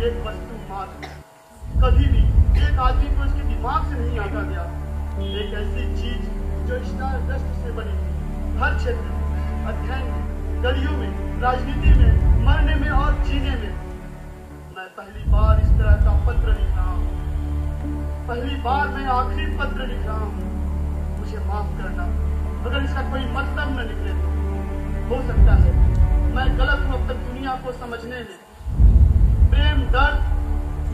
एक वस्तु मात्र। कभी भी एक आदमी को इसके दिमाग से नहीं आता गया एक ऐसी चीज़ जो स्टार डस्ट से बनी हर क्षेत्र में, अध्ययन में, गलियों में, राजनीति में, मरने में और जीने में। मैं पहली बार इस तरह का पत्र लिख रहा हूँ। पहली बार मैं आखिरी पत्र लिख रहा हूँ। मुझे माफ़ करना, अगर इसका कोई मतलब न निकले तो। हो सकता है मैं गलत हूँ अब तक दुनिया को समझने में प्रेम दर्द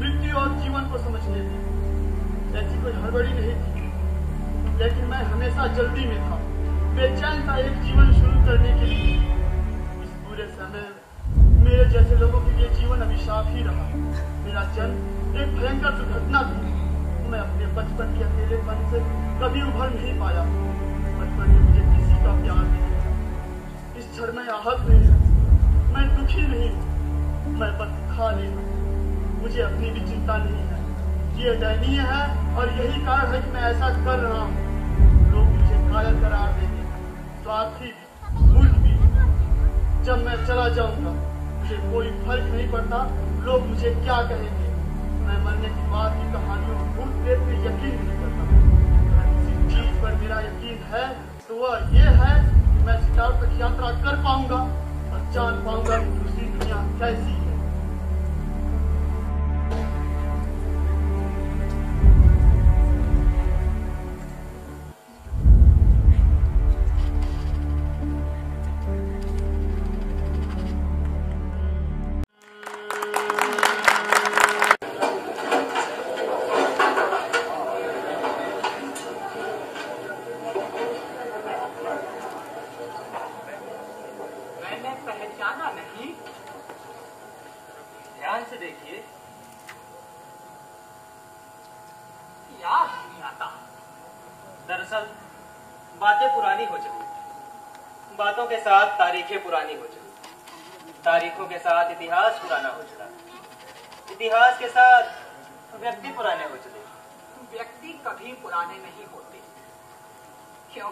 मृत्यु और जीवन को समझने में ऐसी कोई हड़बड़ी नहीं थी। लेकिन मैं हमेशा जल्दी में था। बेचैन था एक जीवन शुरू करने के लिए। इस पूरे समय मेरे जैसे लोगों के लिए जीवन अभिशाप ही रहा। मेरा जन्म एक भयंकर दुर्घटना थी। मैं अपने बचपन के अकेलेपन से कभी उभर नहीं पाया। बचपन में मुझे किसी का प्यार नहीं इस क्षण में आहत नहीं मैं दुखी नहीं मैं बस खाली हूँ मुझे अपनी भी चिंता नहीं है। ये दयनीय है और यही कारण है कि मैं ऐसा कर रहा हूँ। लोग मुझे कायल करार देंगे। स्वार्थी भी मूर्ख भी जब मैं चला जाऊँगा, मुझे कोई फ़र्क नहीं पड़ता लोग मुझे क्या कहेंगे। मैं मरने की बात की कहानियों भूत प्रेत पे यकीन नहीं करता। किसी चीज़ पर मेरा यकीन है तो वह ये है कि मैं सितारों तक यात्रा कर पाऊँगा और जान पाऊँगा कि दूसरी दुनिया कैसी है।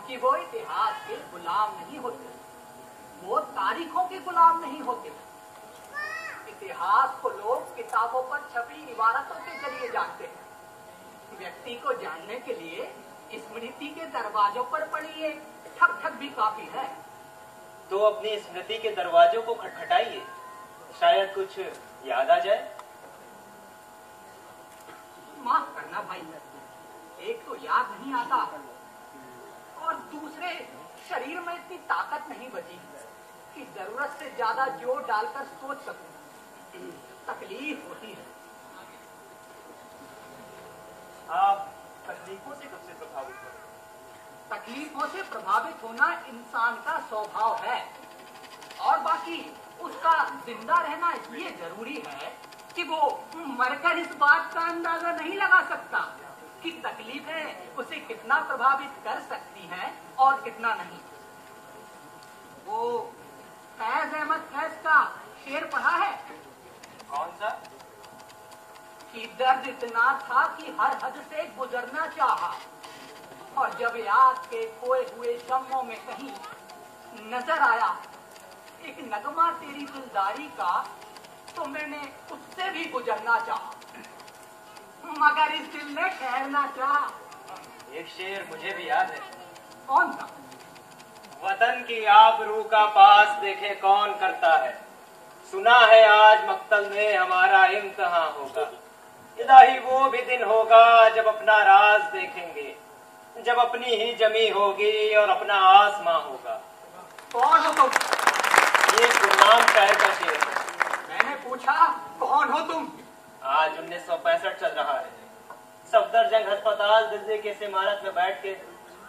क्योंकि वो इतिहास के गुलाम नहीं होते। वो तारीखों के गुलाम नहीं होते। इतिहास को लोग किताबों पर छपी इबारतों के ज़रिए जानते हैं। व्यक्ति को जानने के लिए स्मृति के दरवाजों पर पड़ी एक ठक ठक भी काफ़ी है। तो अपनी स्मृति के दरवाजों को खटखटाइए। शायद कुछ याद आ जाए। माफ़ करना भाई एक तो याद नहीं आता। और दूसरे शरीर में इतनी ताकत नहीं बची कि ज़रूरत से ज़्यादा ज़ोर डालकर सोच सकूँ। तकलीफ़ होती है। आप तकलीफों से कब से प्रभावित हो? तकलीफों से प्रभावित होना इंसान का स्वभाव है। और बाकी उसका ज़िंदा रहना इसलिए ज़रूरी है कि वो मरकर इस बात का अंदाज़ा नहीं लगा सकता। कि तकलीफें उसे कितना प्रभावित कर सकती हैं और कितना नहीं। वो फैज अहमद फैज का शेर पढ़ा है? कौन सा? कि दर्द इतना था कि हर हद से गुजरना चाहा। और जब याद के खोए हुए शम्मों में कहीं नज़र आया एक नगमा तेरी दिलदारी का तो मैंने उससे भी गुजरना चाहा। मगर इस दिल ने ठहरना चाहा एक शेर मुझे भी याद है। कौन सा? वतन की आबरू का पास देखे कौन करता है? सुना है आज मक्तल में हमारा इम्तहा होगा। इलाही वो भी दिन होगा जब अपना राज देखेंगे। जब अपनी ही जमी होगी और अपना आसमां होगा। कौन हो तुम? ये गुरनाम शायर का शेर है। मैंने पूछा कौन हो तुम? आज उन्नीस सौ पैंसठ चल रहा है। सफदरजंग अस्पताल दिल्ली के इस इमारत में बैठ के।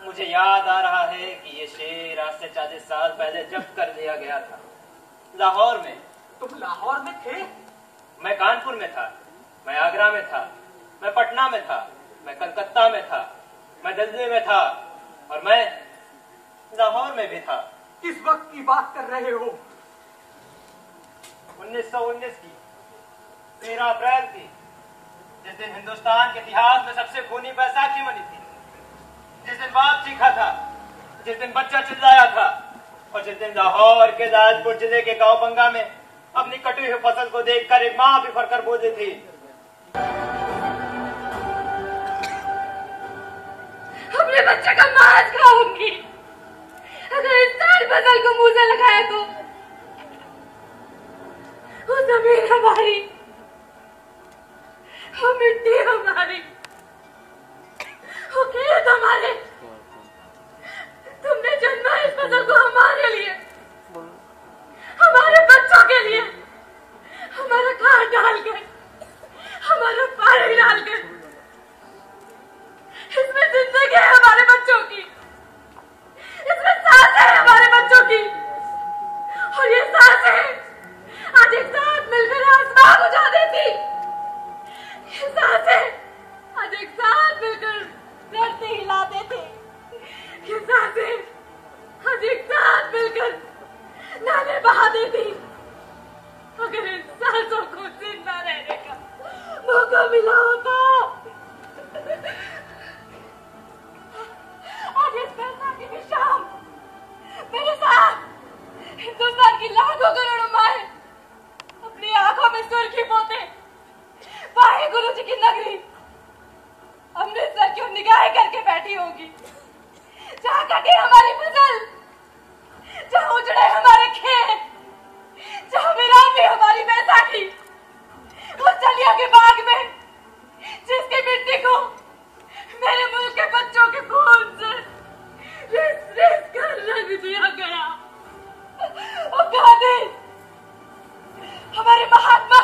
मुझे याद आ रहा है कि ये शेर आज से चालीस साल पहले जब्त कर लिया गया था। लाहौर में। तुम लाहौर में थे? मैं कानपुर में था। मैं आगरा में था। मैं पटना में था। मैं कलकत्ता में था। मैं दिल्ली में था। और मैं लाहौर में भी था। किस वक्त की बात कर रहे हो? 1919 की। 13 अप्रैल की, जिस दिन हिंदुस्तान के इतिहास में सबसे खूनी बैसाखी मनी थी, जिस दिन बाप चीखा था, जिस दिन बच्चा चिल्लाया था, और जिस दिन लाहौर के दाजपुर ज़िले के गाँव बंगा में अपनी कटी हुई फ़सल को देखकर एक माँ भी फरकर बोली थी। अपने बच्चे का मांस खाऊँगी। अगर इस सारी फ़सल को से लगाया तो वो ज़मीन हमारी। वो मिट्टी हमारी। वो खेत हमारे। तुमने जन्मा इस फ़सल को हमारे लिए। हमारे बच्चों के लिए। हमारा खाद डालकर हमारा पानी डालकर इसमें ज़िंदगी है हमारे बच्चों की। इसमें साँसें हैं हमारे बच्चों की। और ये साँसें आज एक साथ मिलकर आसमान बुझा देती हिंदुस्तान की लाखों करोड़ों माए अपनी आँखों में सुर्खी पोते। वाहे गुरु जी की नगरी। अमृतसर की निगाहें करके बैठी होगी। जहाँ कटी हमारी फ़सल, जहाँ उजड़े हमारे खेत, जहाँ वीरान भी हमारी बैसाखी, उस चलिया के बाग में, जिसकी मिट्टी को मेरे मुल्क के बच्चों के खून से रिस रिस कर रंग दिया गया। और गांधी, हमारे महात्मा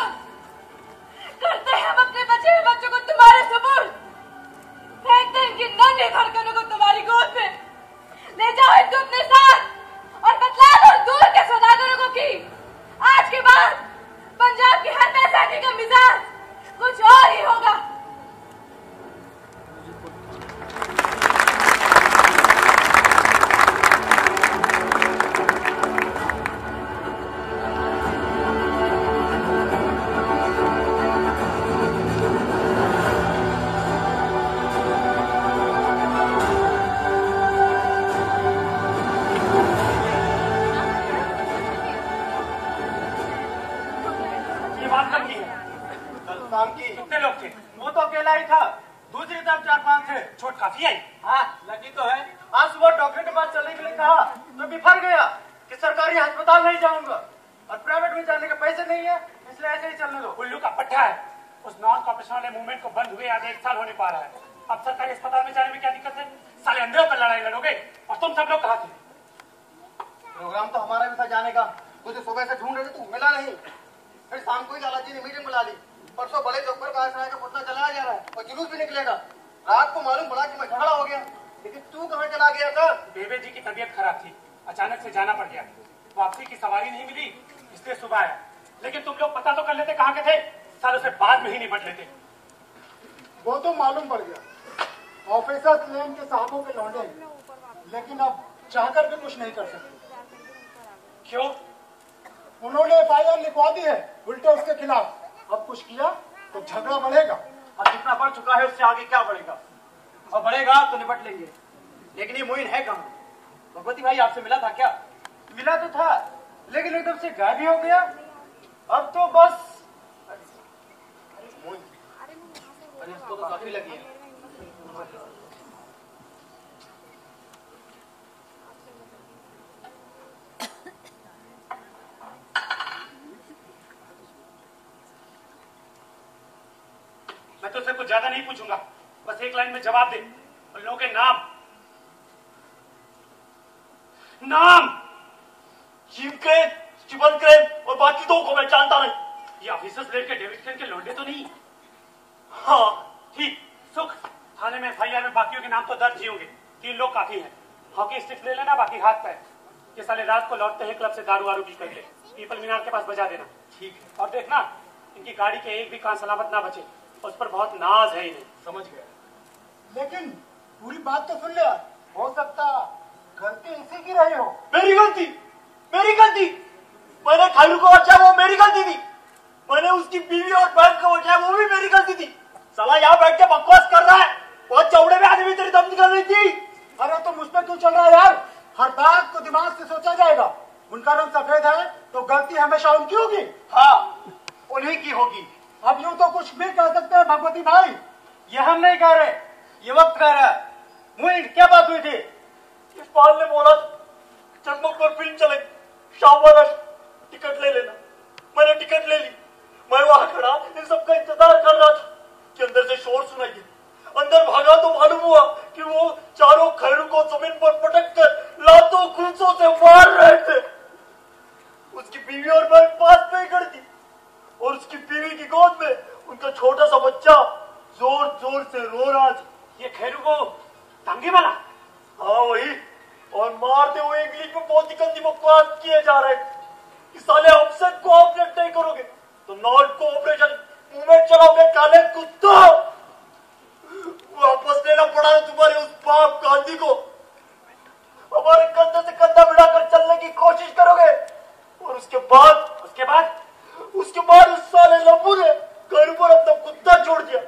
कुछ नहीं कर सकते। क्यों? उन्होंने एफ़ आई आर लिखवा दी है, उल्टे उसके खिलाफ। अब कुछ किया तो झगड़ा बढ़ेगा। अब जितना बढ़ चुका है, उससे आगे क्या बढ़ेगा? और बढ़ेगा तो निपट लेंगे। लेकिन ये मोइन है कहाँ? भगवती भाई, आपसे मिला था क्या? मिला तो था, लेकिन एकदम से गायब ही हो गया। अब तो बस। अरे, इसको तो काफ़ी लगी है मैं तुझसे कुछ ज़्यादा नहीं पूछूँगा। बस एक लाइन में जवाब दे। उन लोगों के नाम। नाम। शिव के शिवन के और बाकी दो को मैं जानता नहीं। ये ऑफिसर्स लेट के डेविड के लौंडे तो नहीं। हाँ ठीक सुख। थाने में एफआईआर में बाकियों के नाम तो दर्ज ही होंगे। तीन लोग काफ़ी हैं। हॉकी स्टिक ले लेना बाकी हाथ पैर। ये साले रात को लौटते हैं क्लब से दारू वारू पी करके पीपल मीनार के पास बजा देना। ठीक है। और देखना इनकी गाड़ी के एक भी कान सलामत ना बचे। उस पर बहुत नाज है इन्हें। समझ गया लेकिन पूरी बात तो सुन लिया हो सकता गलती इसी की रही हो। मेरी गलती! मेरी गलती! मैंने खालू को बचाया वो मेरी गलती थी। मैंने उसकी बीवी और बहन को बचाया वो भी मेरी गलती थी। साला यहाँ बैठ के बकवास कर रहा है। बहुत चौड़े में आदमी तेरी दम निकल रही थी। अरे तो मुझ पर क्यों चल रहा है यार? हर बात को दिमाग से सोचा जाएगा। उनका रंग सफ़ेद है तो गलती हमेशा उनकी होगी। हाँ उन्हीं की होगी। अब यूँ तो कुछ भी कह सकते हैं, भगवती भाई। ये हम नहीं कह रहे, ये वक्त कह रहा है। मोइन क्या बात हुई थी? इकबाल ने बोला, जगमग पर फ़िल्म चले शाम वाला टिकट ले लेना। मैंने टिकट ले ली। मैं वहाँ खड़ा, इन सबका इंतज़ार कर रहा था कि अंदर से शोर सुनाई दे अंदर भागा तो मालूम हुआ कि वो चारों खैरू को ज़मीन पर पटक कर लातों घूसों से मार रहे थे। उसकी बीवी और मैं पास में ही खड़ी थी। और उसकी बीवी की गोद में उनका छोटा सा बच्चा ज़ोर ज़ोर से रो रहा था। ये खैरू को टांगे वाला हाँ वही। और मारते हुए इंग्लिश में बहुत ही गंदी बकवास किए जा रहे कि साले हमसे कोऑपरेट नहीं करोगे तो नॉन कोऑपरेशन मूवमेंट चलाओगे काले कुत्ता! वापस लेना पड़ा है तुम्हारे उस बाप गांधी को। हमारे कंधे से कंधा मिलाकर चलने की कोशिश करोगे। और उसके बाद? उसके बाद? उसके बाद उस साले लंबू ने घर पर अपना कुत्ता छोड़ दिया।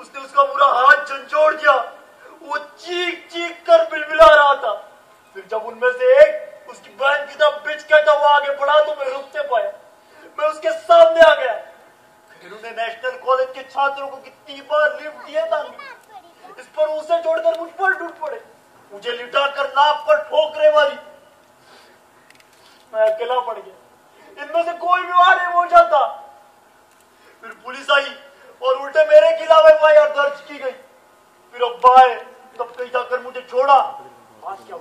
उसने उसका पूरा हाथ झंझोड़ दिया। वो चीख चीख कर बिलबिला रहा था। फिर जब उनमें से एक उसकी बहन की तरफ़ बिच कहता हुआ आगे बढ़ा तो मैं रुक नहीं पाया। मैं उसके सामने आ गया। फिर उन्हें नेशनल कॉलेज के छात्रों को कितनी बार लिफ्ट दिया था। इस पर उसे जोड़कर मुझ पर टूट पड़े। मुझे लिटा कर नाक पर ठोकरे मारी मैं अकेला पड़ गया। इनमें से कोई भी वहाँ नहीं पहुँचा था फिर पुलिस आई और उल्टे मेरे खिलाफ एफ़ आई आर दर्ज की गई। फिर अब्बा आए तब कहीं जाकर मुझे छोड़ा। बात क्या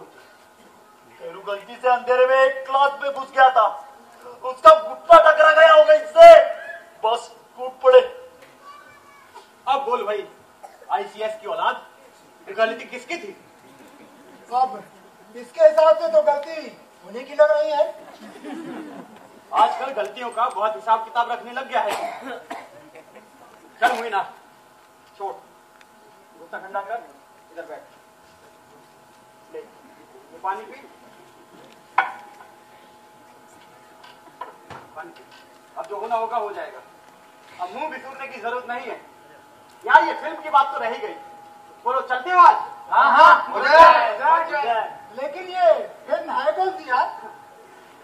खेलू गलती से अंधेरे में एक क्लास में घुस गया था। उसका घुटना टकरा गया होगा इससे। बस टूट पड़े। अब बोल भाई आईसीएस की औलाद गलती किसकी थी? अब इसके हिसाब से तो गलती उन्हीं की लग रही है। आजकल गलतियों का बहुत हिसाब किताब रखने लग गया है। चल हुई ना। छोड़। गुस्सा ठंडा कर। इधर बैठ। ले। ये पानी पी। पानी पी। अब जो होना होगा हो जाएगा। अब मुँह बिसूरने की ज़रूरत नहीं है। यार ये फ़िल्म की बात तो रह गई। बोलो चलते हो आज? हाँ हाँ। लेकिन ये फ़िल्म है कौन सी यार?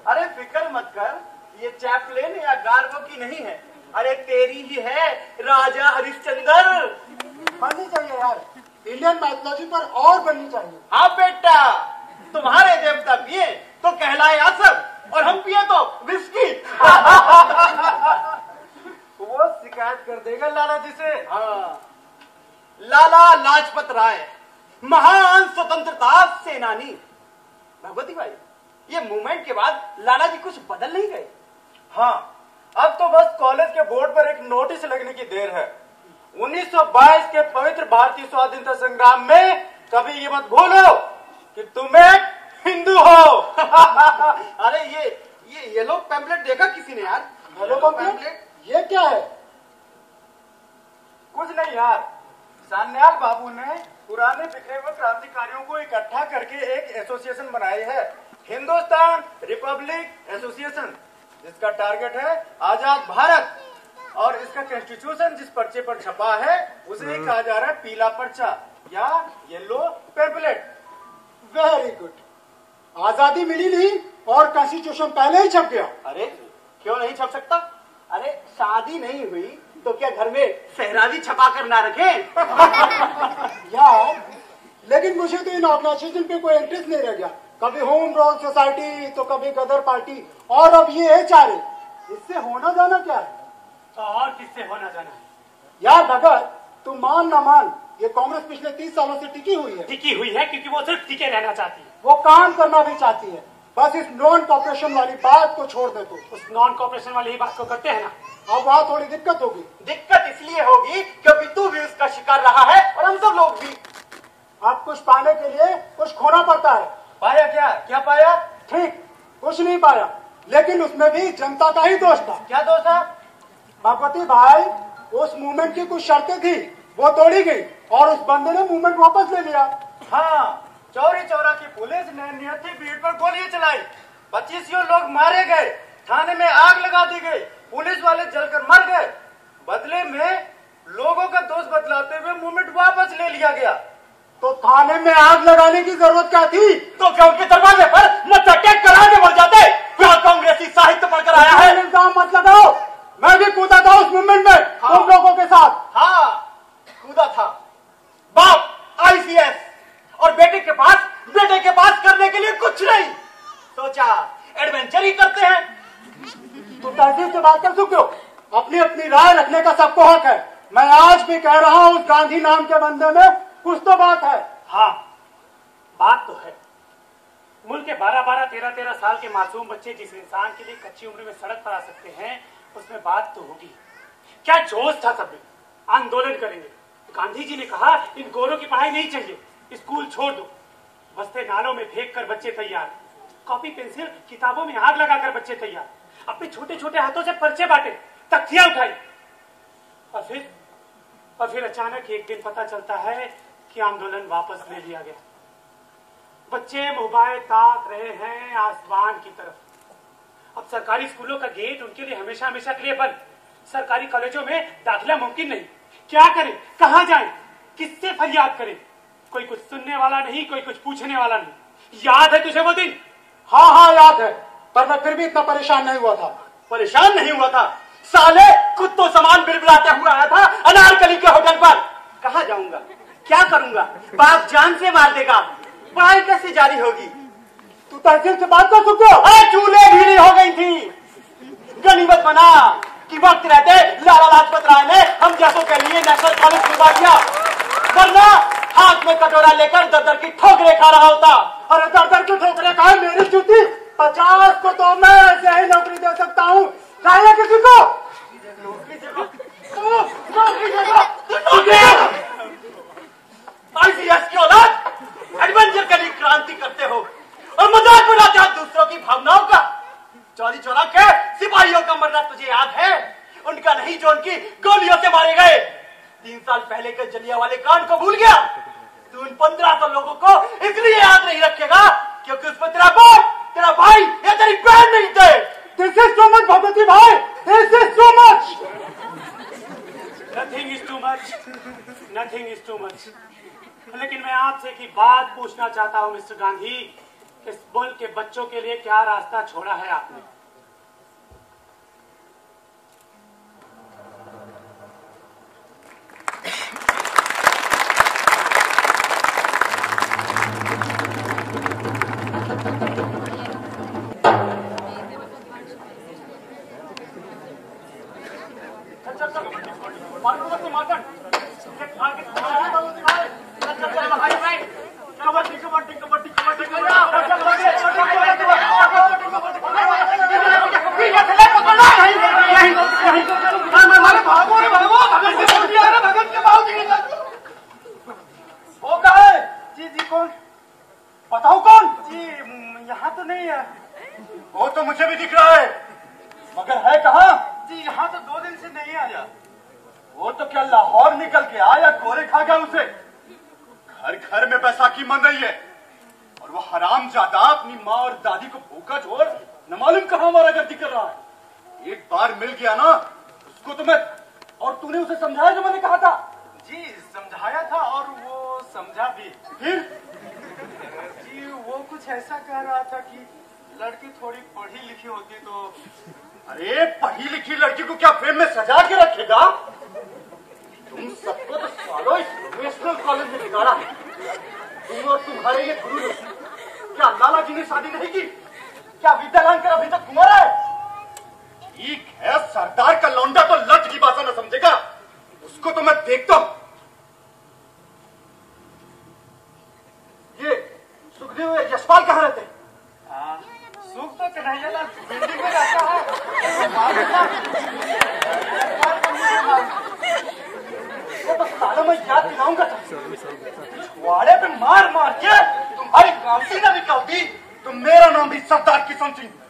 अरे फ़िक्र मत कर। ये चैपलेन या गार्गो की नहीं है। अरे तेरी ही है राजा हरिश्चंद्र। बननी चाहिए यार। इंडियन मैथोलॉजी पर और बननी चाहिए। हाँ बेटा तुम्हारे देवता पिए तो कहलाए असर और हम पिए तो विस्की वो शिकायत कर देगा लाला जी से। हाँ। लाला लाजपत राय महान स्वतंत्रता सेनानी। भगवती भाई ये मूवमेंट के बाद लाला जी कुछ बदल नहीं गए। हाँ अब तो बस कॉलेज के बोर्ड पर एक नोटिस लगने की देर है। 1922 के पवित्र भारतीय स्वाधीनता संग्राम में कभी ये मत भूलो कि तुम एक हिंदू हो। अरे ये ये येलो पैम्पलेट देखा किसी ने यार? हेलो पंपलेट ये क्या है? कुछ नहीं यार। सान्याल बाबू ने पुराने बिखरे हुए क्रांतिकारियों को इकट्ठा करके एक एसोसिएशन बनाई है। Hindustan Republic Association. जिसका टारगेट है आज़ाद भारत। और इसका कॉन्स्टिट्यूशन जिस पर्चे पर छपा है उसे ही कहा जा रहा है पीला पर्चा या येलो पेम्पलेट वेरी गुड आज़ादी मिली नहीं और कॉन्स्टिट्यूशन पहले ही छप गया। अरे क्यों नहीं छप सकता? अरे शादी नहीं हुई तो क्या घर में सहरादी छपा कर ना रखे? यार लेकिन मुझे तो इन ऑर्गेनाइजेशन पे कोई इंटरेस्ट नहीं रह गया। कभी होम रोल सोसाइटी तो कभी गदर पार्टी। और अब ये है चारे इससे होना जाना क्या है? तो और किससे होना जाना है? यार भगत तू मान ना मान ये कांग्रेस पिछले तीस सालों से टिकी हुई है। टिकी हुई है क्योंकि वो सिर्फ़ टिके रहना चाहती है। वो काम करना भी चाहती है। बस इस नॉन कॉपरेशन वाली बात को छोड़ दे तू। उस नॉन कॉपरेशन वाली ही बात को करते हैं ना। अब वहाँ थोड़ी दिक्कत होगी। दिक्कत इसलिए होगी क्योंकि तू भी उसका शिकार रहा है और हम सब लोग भी। अब कुछ पाने के लिए कुछ खोना पड़ता है। पाया क्या? क्या पाया? ठीक कुछ नहीं पाया लेकिन उसमें भी जनता का ही दोष था। क्या दोष था? भगवती भाई उस मूवमेंट की कुछ शर्तें थी वो तोड़ी गई और उस बंदे ने मूवमेंट वापस ले लिया। हाँ चौरी चौरा की पुलिस ने नियति भीड़ पर गोलियाँ चलाई। पच्चीसियों लोग मारे गए थाने में आग लगा दी गई पुलिस वाले जलकर मर गए। बदले में लोगों का दोष बतलाते हुए मूवमेंट वापस ले लिया गया। तो थाने में आग लगाने की ज़रूरत क्या थी? तो क्या उनके दरवाजे पर मत्था टेक कर आगे बढ़ जाते? यहाँ कांग्रेसी साहित्य पढ़कर आया है। इल्ज़ाम मत लगाओ। मैं भी कूदा था उस मूवमेंट में हाँ। तुम लोगों के साथ। हाँ कूदा था। बाप आईसीएस और बेटे के पास बेटे के पास करने के लिए कुछ नहीं। सोचा एडवेंचर ही करते हैं। तुम तहजीब से बात कर सकते हो? अपनी अपनी राय रखने का सबको हक है। मैं आज भी कह रहा हूँ उस गांधी नाम के बंदे में कुछ तो बात है। हाँ बात तो है। मुल्क के 12 12 13 13 साल के मासूम बच्चे जिस इंसान के लिए कच्ची उम्र में सड़क पर आ सकते हैं, उसमें बात तो होगी। क्या जोश था सब आंदोलन करेंगे। गांधी जी ने कहा, इन गोरों की पढ़ाई नहीं चाहिए, स्कूल छोड़ दो। बस्ते नालों में फेंक कर बच्चे तैयार। कॉपी, पेंसिल, किताबों में आग लगाकर बच्चे तैयार। अपने छोटे छोटे हाथों से पर्चे बांटे, तख्तियाँ उठाई। और फिर और फिर अचानक एक दिन पता चलता है कि आंदोलन वापस ले लिया गया। बच्चे मोबाइल ताक रहे हैं आसमान की तरफ़। अब सरकारी स्कूलों का गेट उनके लिए हमेशा हमेशा के लिए बंद। सरकारी कॉलेजों में दाखिला मुमकिन नहीं। क्या करें? कहा जाएँ? किससे फरियाद करें? कोई कुछ सुनने वाला नहीं, कोई कुछ पूछने वाला नहीं। याद है तुझे वो दिन? हाँ हाँ याद है। पर मैं फिर भी इतना परेशान नहीं हुआ था। परेशान नहीं हुआ था? साले खुद कुत्तों समान बिलबिलाते हुआ आया था अनारकली के होटल पर। कहा जाऊँगा? क्या करूँगा? बाप जान से मार देगा। पढ़ाई कैसे जारी होगी? तू तहसील से बात कर सकते हो? चूल्हे ढीली हो गई थी। गनीमत बना कि वक्त रहते, लाला लाजपत राय ने हम जैसों के लिए नेशनल कॉलेज खुलवा दिया वरना हाथ में कटोरा लेकर दर दर की ठोकरे खा रहा होता। अरे दर दर की ठोकरे है मेरी जूती। पचास को तो मैं ऐसे ही नौकरी दे सकता हूँ। किसी को आईसीएस की औलाद एडवेंचर के लिए क्रांति करते हो और मज़ाक बनाते हो दूसरों की भावनाओं का चौरी चौरा के सिपाहियों का मरना तुझे याद है उनका नहीं जो उनकी गोलियों से मारे गए। तीन साल पहले के जलिया वाले कांड को भूल गया। तू उन पंद्रह सौ लोगों को इसलिए याद नहीं रखेगा क्योंकि उसमें तेरा बाप तेरा भाई या तेरी बहन नहीं थे। This is too much Bhagwati भाई this is too much nothing is too much nothing is too much लेकिन मैं आपसे एक बात पूछना चाहता हूँ मिस्टर गांधी इस मुल्क के बच्चों के लिए क्या रास्ता छोड़ा है आपने? सरदार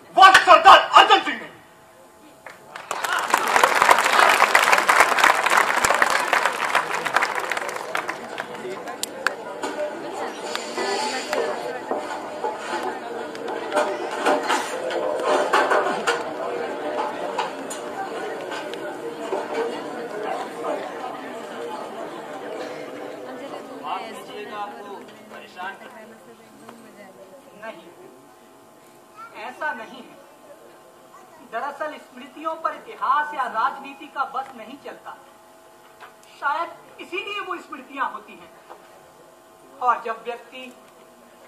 और जब व्यक्ति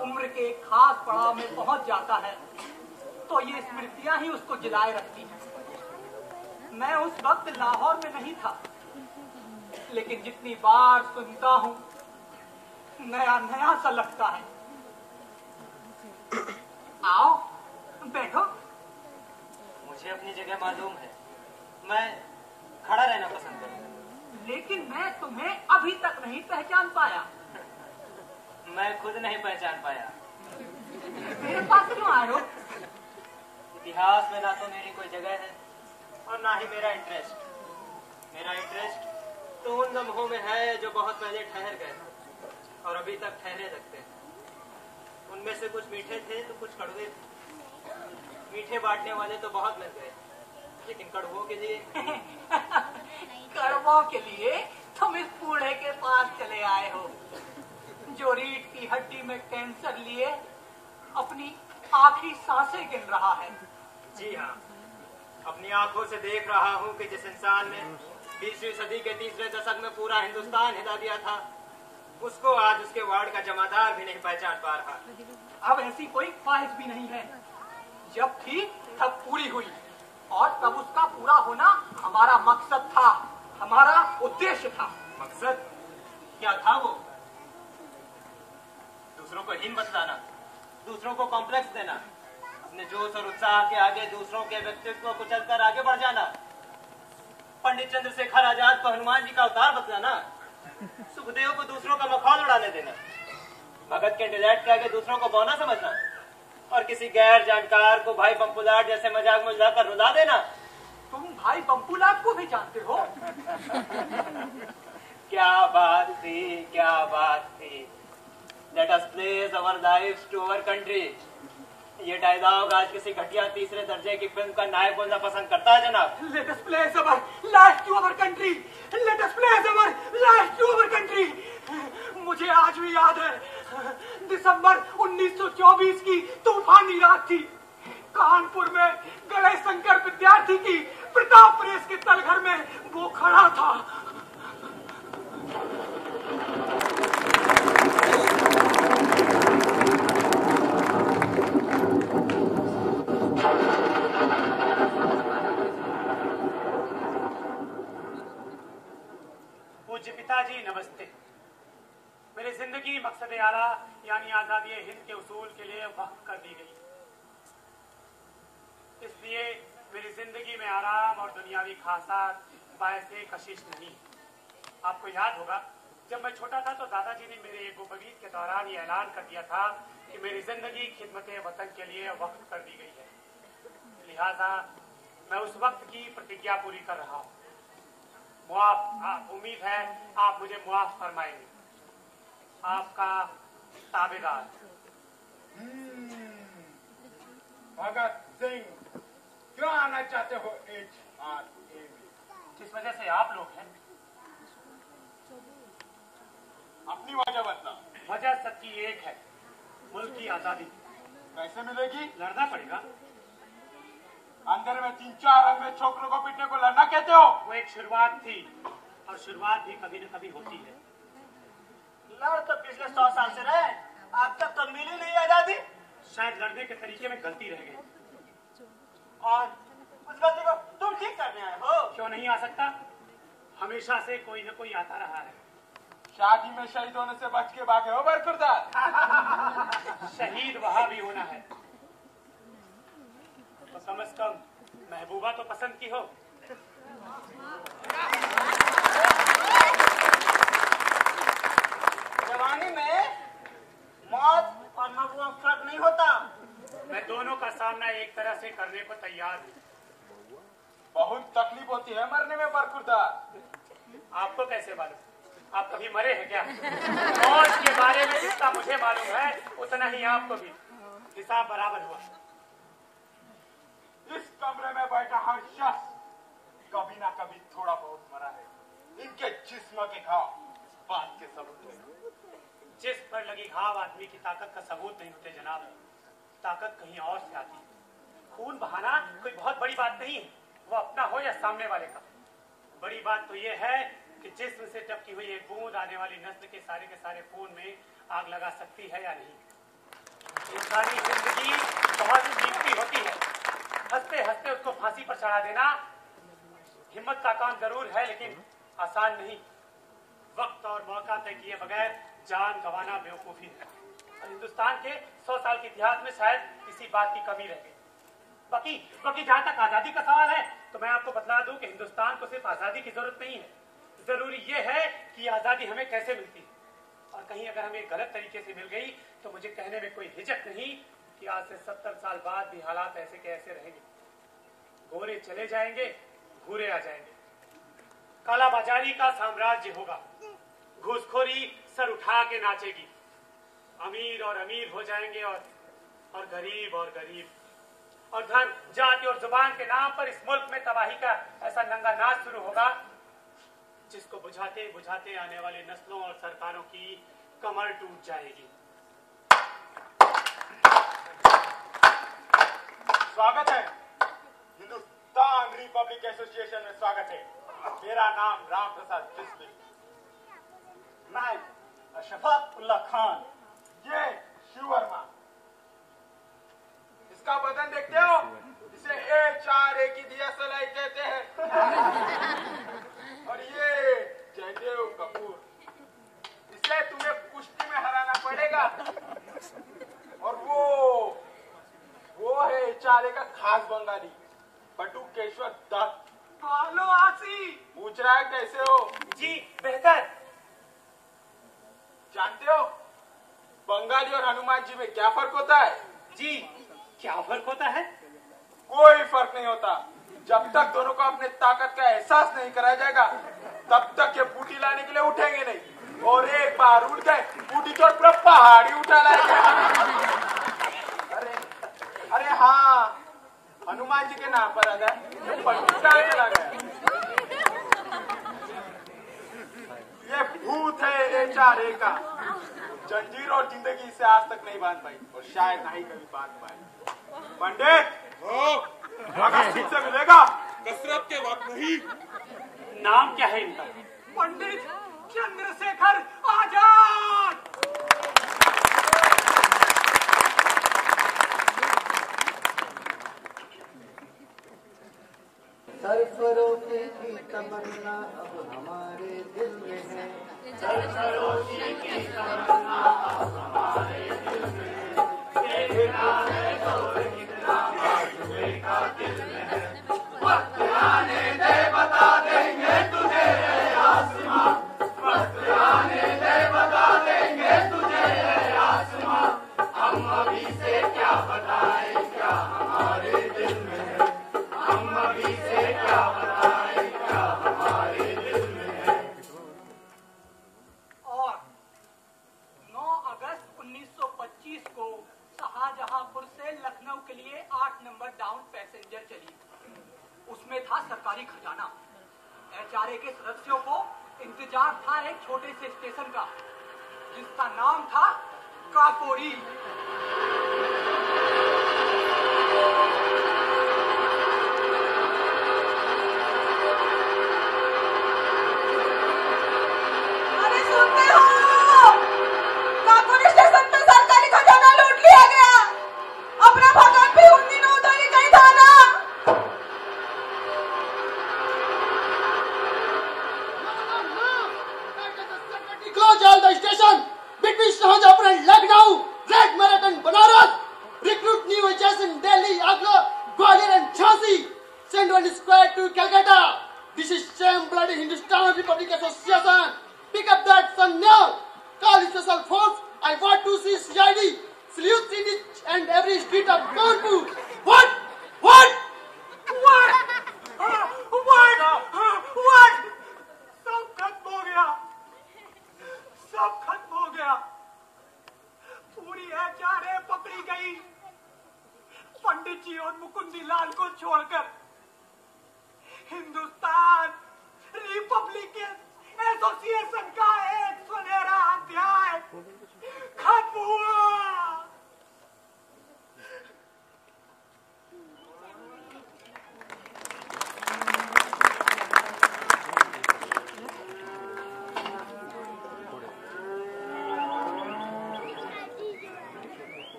उम्र के खास पड़ाव में पहुँच जाता है तो ये स्मृतियाँ ही उसको जिलाए रखती हैं। मैं उस वक्त लाहौर में नहीं था लेकिन जितनी बार सुनता हूँ नया नया सा लगता है। आओ बैठो। मुझे अपनी जगह मालूम है। मैं खड़ा रहना पसंद करूँगा। लेकिन मैं तुम्हें अभी तक नहीं पहचान पाया। मैं खुद नहीं पहचान पाया। मेरे पास क्यों आए हो? इतिहास में ना तो मेरी कोई जगह है और ना ही मेरा इंटरेस्ट मेरा इंटरेस्ट तो उन लम्हों में है जो बहुत पहले ठहर गए थे और अभी तक ठहरे रखते हैं। उनमें से कुछ मीठे थे तो कुछ कड़वे थे। मीठे बांटने वाले तो बहुत मिल गए। लेकिन कड़वों के लिए कड़वों के लिए तुम इस बूढ़े के पास चले आए हो। जो रीढ़ की हड्डी में कैंसर लिए अपनी आखिरी साँसें गिन रहा है। जी हाँ। अपनी आँखों से देख रहा हूँ कि जिस इंसान ने बीसवीं सदी के तीसरे दशक में पूरा हिंदुस्तान हिला दिया था उसको आज उसके वार्ड का जमादार भी नहीं पहचान पा रहा। अब ऐसी कोई ख्वाहिश भी नहीं है। जब थी तब पूरी हुई और तब उसका पूरा होना हमारा मकसद था हमारा उद्देश्य था। मकसद क्या था वो? दूसरों को हीन बतलाना दूसरों को कॉम्प्लेक्स देना अपने जोश और उत्साह के आगे दूसरों के व्यक्तित्व को कुचल कर आगे बढ़ जाना। पंडित चंद्रशेखर आज़ाद को हनुमान जी का अवतार बतलाना सुखदेव को दूसरों का मखौल उड़ाने देना भगत के डिलेट के आगे दूसरों को बौना समझना और किसी गैर जानकार को भाई पंपुलाट जैसे मज़ाक में कर रुला देना। तुम भाई बम्पूलाल को भी जानते हो? क्या बात थी क्या बात थी। Let us place our life to our country ये डायलॉग आज किसी घटिया तीसरे दर्जे की फ़िल्म का नायक बोलना पसंद करता है, जनाब Let us place our life to our country. Let us place our life to our country. मुझे आज भी याद है, दिसंबर 1924 की तूफानी रात थी कानपुर में गणेश शंकर विद्यार्थी की प्रताप प्रेस के तलघर में वो खड़ा था जी नमस्ते। मेरी ज़िंदगी मकसद आला यानी आज़ादी हिंद के उसूल के लिए वक्त कर दी गई। इसलिए मेरी ज़िंदगी में आराम और दुनियावी खासात बायसे कशिश नहीं। आपको याद होगा, जब मैं छोटा था तो दादाजी ने मेरे एक उपगीत के दौरान ये ऐलान कर दिया था कि मेरी ज़िंदगी खिदमत वतन के लिए वक्त कर दी गई है। लिहाजा, मैं उस वक्त की प्रतिज्ञा पूरी कर रहा हूँ। मुआफ उम्मीद है आप मुझे मुआफ फरमाएँगे। आपका ताबेदार। भगत सिंह क्यों आना चाहते हो एच आर ए में जिस वजह से आप लोग हैं? अपनी वजह बता वजह सबकी एक है मुल्क की आज़ादी। कैसे मिलेगी? लड़ना पड़ेगा। अंदर में तीन चार अंग्रेज़ में छोकरों को पीटने को लड़ना कहते हो? वो एक शुरुआत थी और शुरुआत भी कभी न कभी होती है। लड़ तो पिछले सौ साल से रहे अब तक तो मिली नहीं आज़ादी। शायद लड़ने के तरीके में गलती रह गई। और उस गलती को तुम ठीक करने आए हो? क्यों नहीं आ सकता? हमेशा से कोई न कोई आता रहा है। शादी में शहीद होने से बच के भागे हो बरखुरदार। शहीद वहाँ भी होना है। तो कम से कम महबूबा तो पसंद की हो। जवानी में मौत और महबूबा फ़र्क नहीं होता। मैं दोनों का सामना एक तरह से करने को तैयार हूँ। बहुत तकलीफ़ होती है मरने में बरखुरदार आपको कैसे मालूम? आप कभी मरे हैं क्या? मौत के बारे में जितना मुझे मालूम है, उतना ही आपको भी। हिसाब बराबर हुआ। इस कमरे में बैठा हर शख्स कभी ना कभी थोड़ा बहुत मरा है। इनके जिस्म के घाव बात के सबूत है। जिस पर लगी घाव आदमी की ताकत का सबूत नहीं होते जनाब। ताकत कहीं और से आती है। खून बहाना कोई बहुत बड़ी बात नहीं है। वो अपना हो या सामने वाले का। बड़ी बात तो ये है कि जिस्म से टपकी हुई एक बूंद आने वाली नस्ल के सारे के सारे खून में आग लगा सकती है या नहीं। इंसानी ज़िंदगी बहुत कीमती होती है। हँसते हँसते उसको फांसी पर चढ़ा देना। हिम्मत का काम ज़रूर है, लेकिन आसान नहीं। वक्त और मौका तय किए बगैर जान गंवाना बेवकूफ़ी है। और हिंदुस्तान के सौ साल के इतिहास में शायद इसी बात की कमी रह गई। बाकी बाकी जहाँ तक आज़ादी का सवाल है तो मैं आपको बतला दूँ कि हिंदुस्तान को सिर्फ़ आज़ादी की ज़रूरत नहीं है। ज़रूरी ये है कि आज़ादी हमें कैसे मिलती है। और कहीं अगर हमें गलत तरीके से मिल गई तो मुझे कहने में कोई हिचक नहीं कि आज से सत्तर साल बाद भी हालात ऐसे के ऐसे रहेंगे। गोरे चले जाएँगे घूरे आ जाएँगे। कालाबाजारी का साम्राज्य होगा। घुसखोरी सर उठा के नाचेगी। अमीर और अमीर हो जाएँगे और और गरीब और गरीब। और धर्म जाति और ज़ुबान के नाम पर इस मुल्क में तबाही का ऐसा नंगा नाच शुरू होगा, जिसको बुझाते बुझाते आने वाली नस्लों और सरकारों की कमर टूट जाएगी। स्वागत है। हिंदुस्तान रिपब्लिक एसोसिएशन में स्वागत है। मेरा नाम राम प्रसाद बिस्मिल। मैं खान। ये शिव वर्मा। इसका बदन देखते हो? इसे ए चार ए की दिया सलाई कहते हैं। और ये जयदेव कपूर। इसे तुम्हें कुश्ती में हराना पड़ेगा। और वो वो है चारे का खास बंगाली बटुकेश्वर दत्त। हेलो आसी पूछ रहा है कैसे हो? जी बेहतर। जानते हो बंगाली और हनुमान जी में क्या फ़र्क होता है? जी क्या फ़र्क होता है? कोई फ़र्क नहीं होता। जब तक दोनों को अपने ताकत का एहसास नहीं कराया जाएगा तब तक ये बूटी लाने के लिए उठेंगे नहीं। और एक बार उठ गए बूटी चोट पूरा पहाड़ी उठा लाएँगे। अरे हाँ हनुमान जी के नाम पर आ गए। ये चला गया ये भूत है ए चार ए का। जंजीर और ज़िंदगी से आज तक नहीं बाँध पाई। और शायद नहीं कभी बाँध पाए पंडित भगत सिंह से मिलेगा। कसरत के वक्त नहीं। नाम क्या है इनका? पंडित चंद्रशेखर आज़ाद? सरफरोशी की तमन्ना अब हमारे दिल में है। सरफरोशी की तमन्ना अब हमारे दिल में है। है तो कितना का दिल सरकारी खजाना। एचआरए के सदस्यों को इंतज़ार था एक छोटे से स्टेशन का, जिसका नाम था काकोरी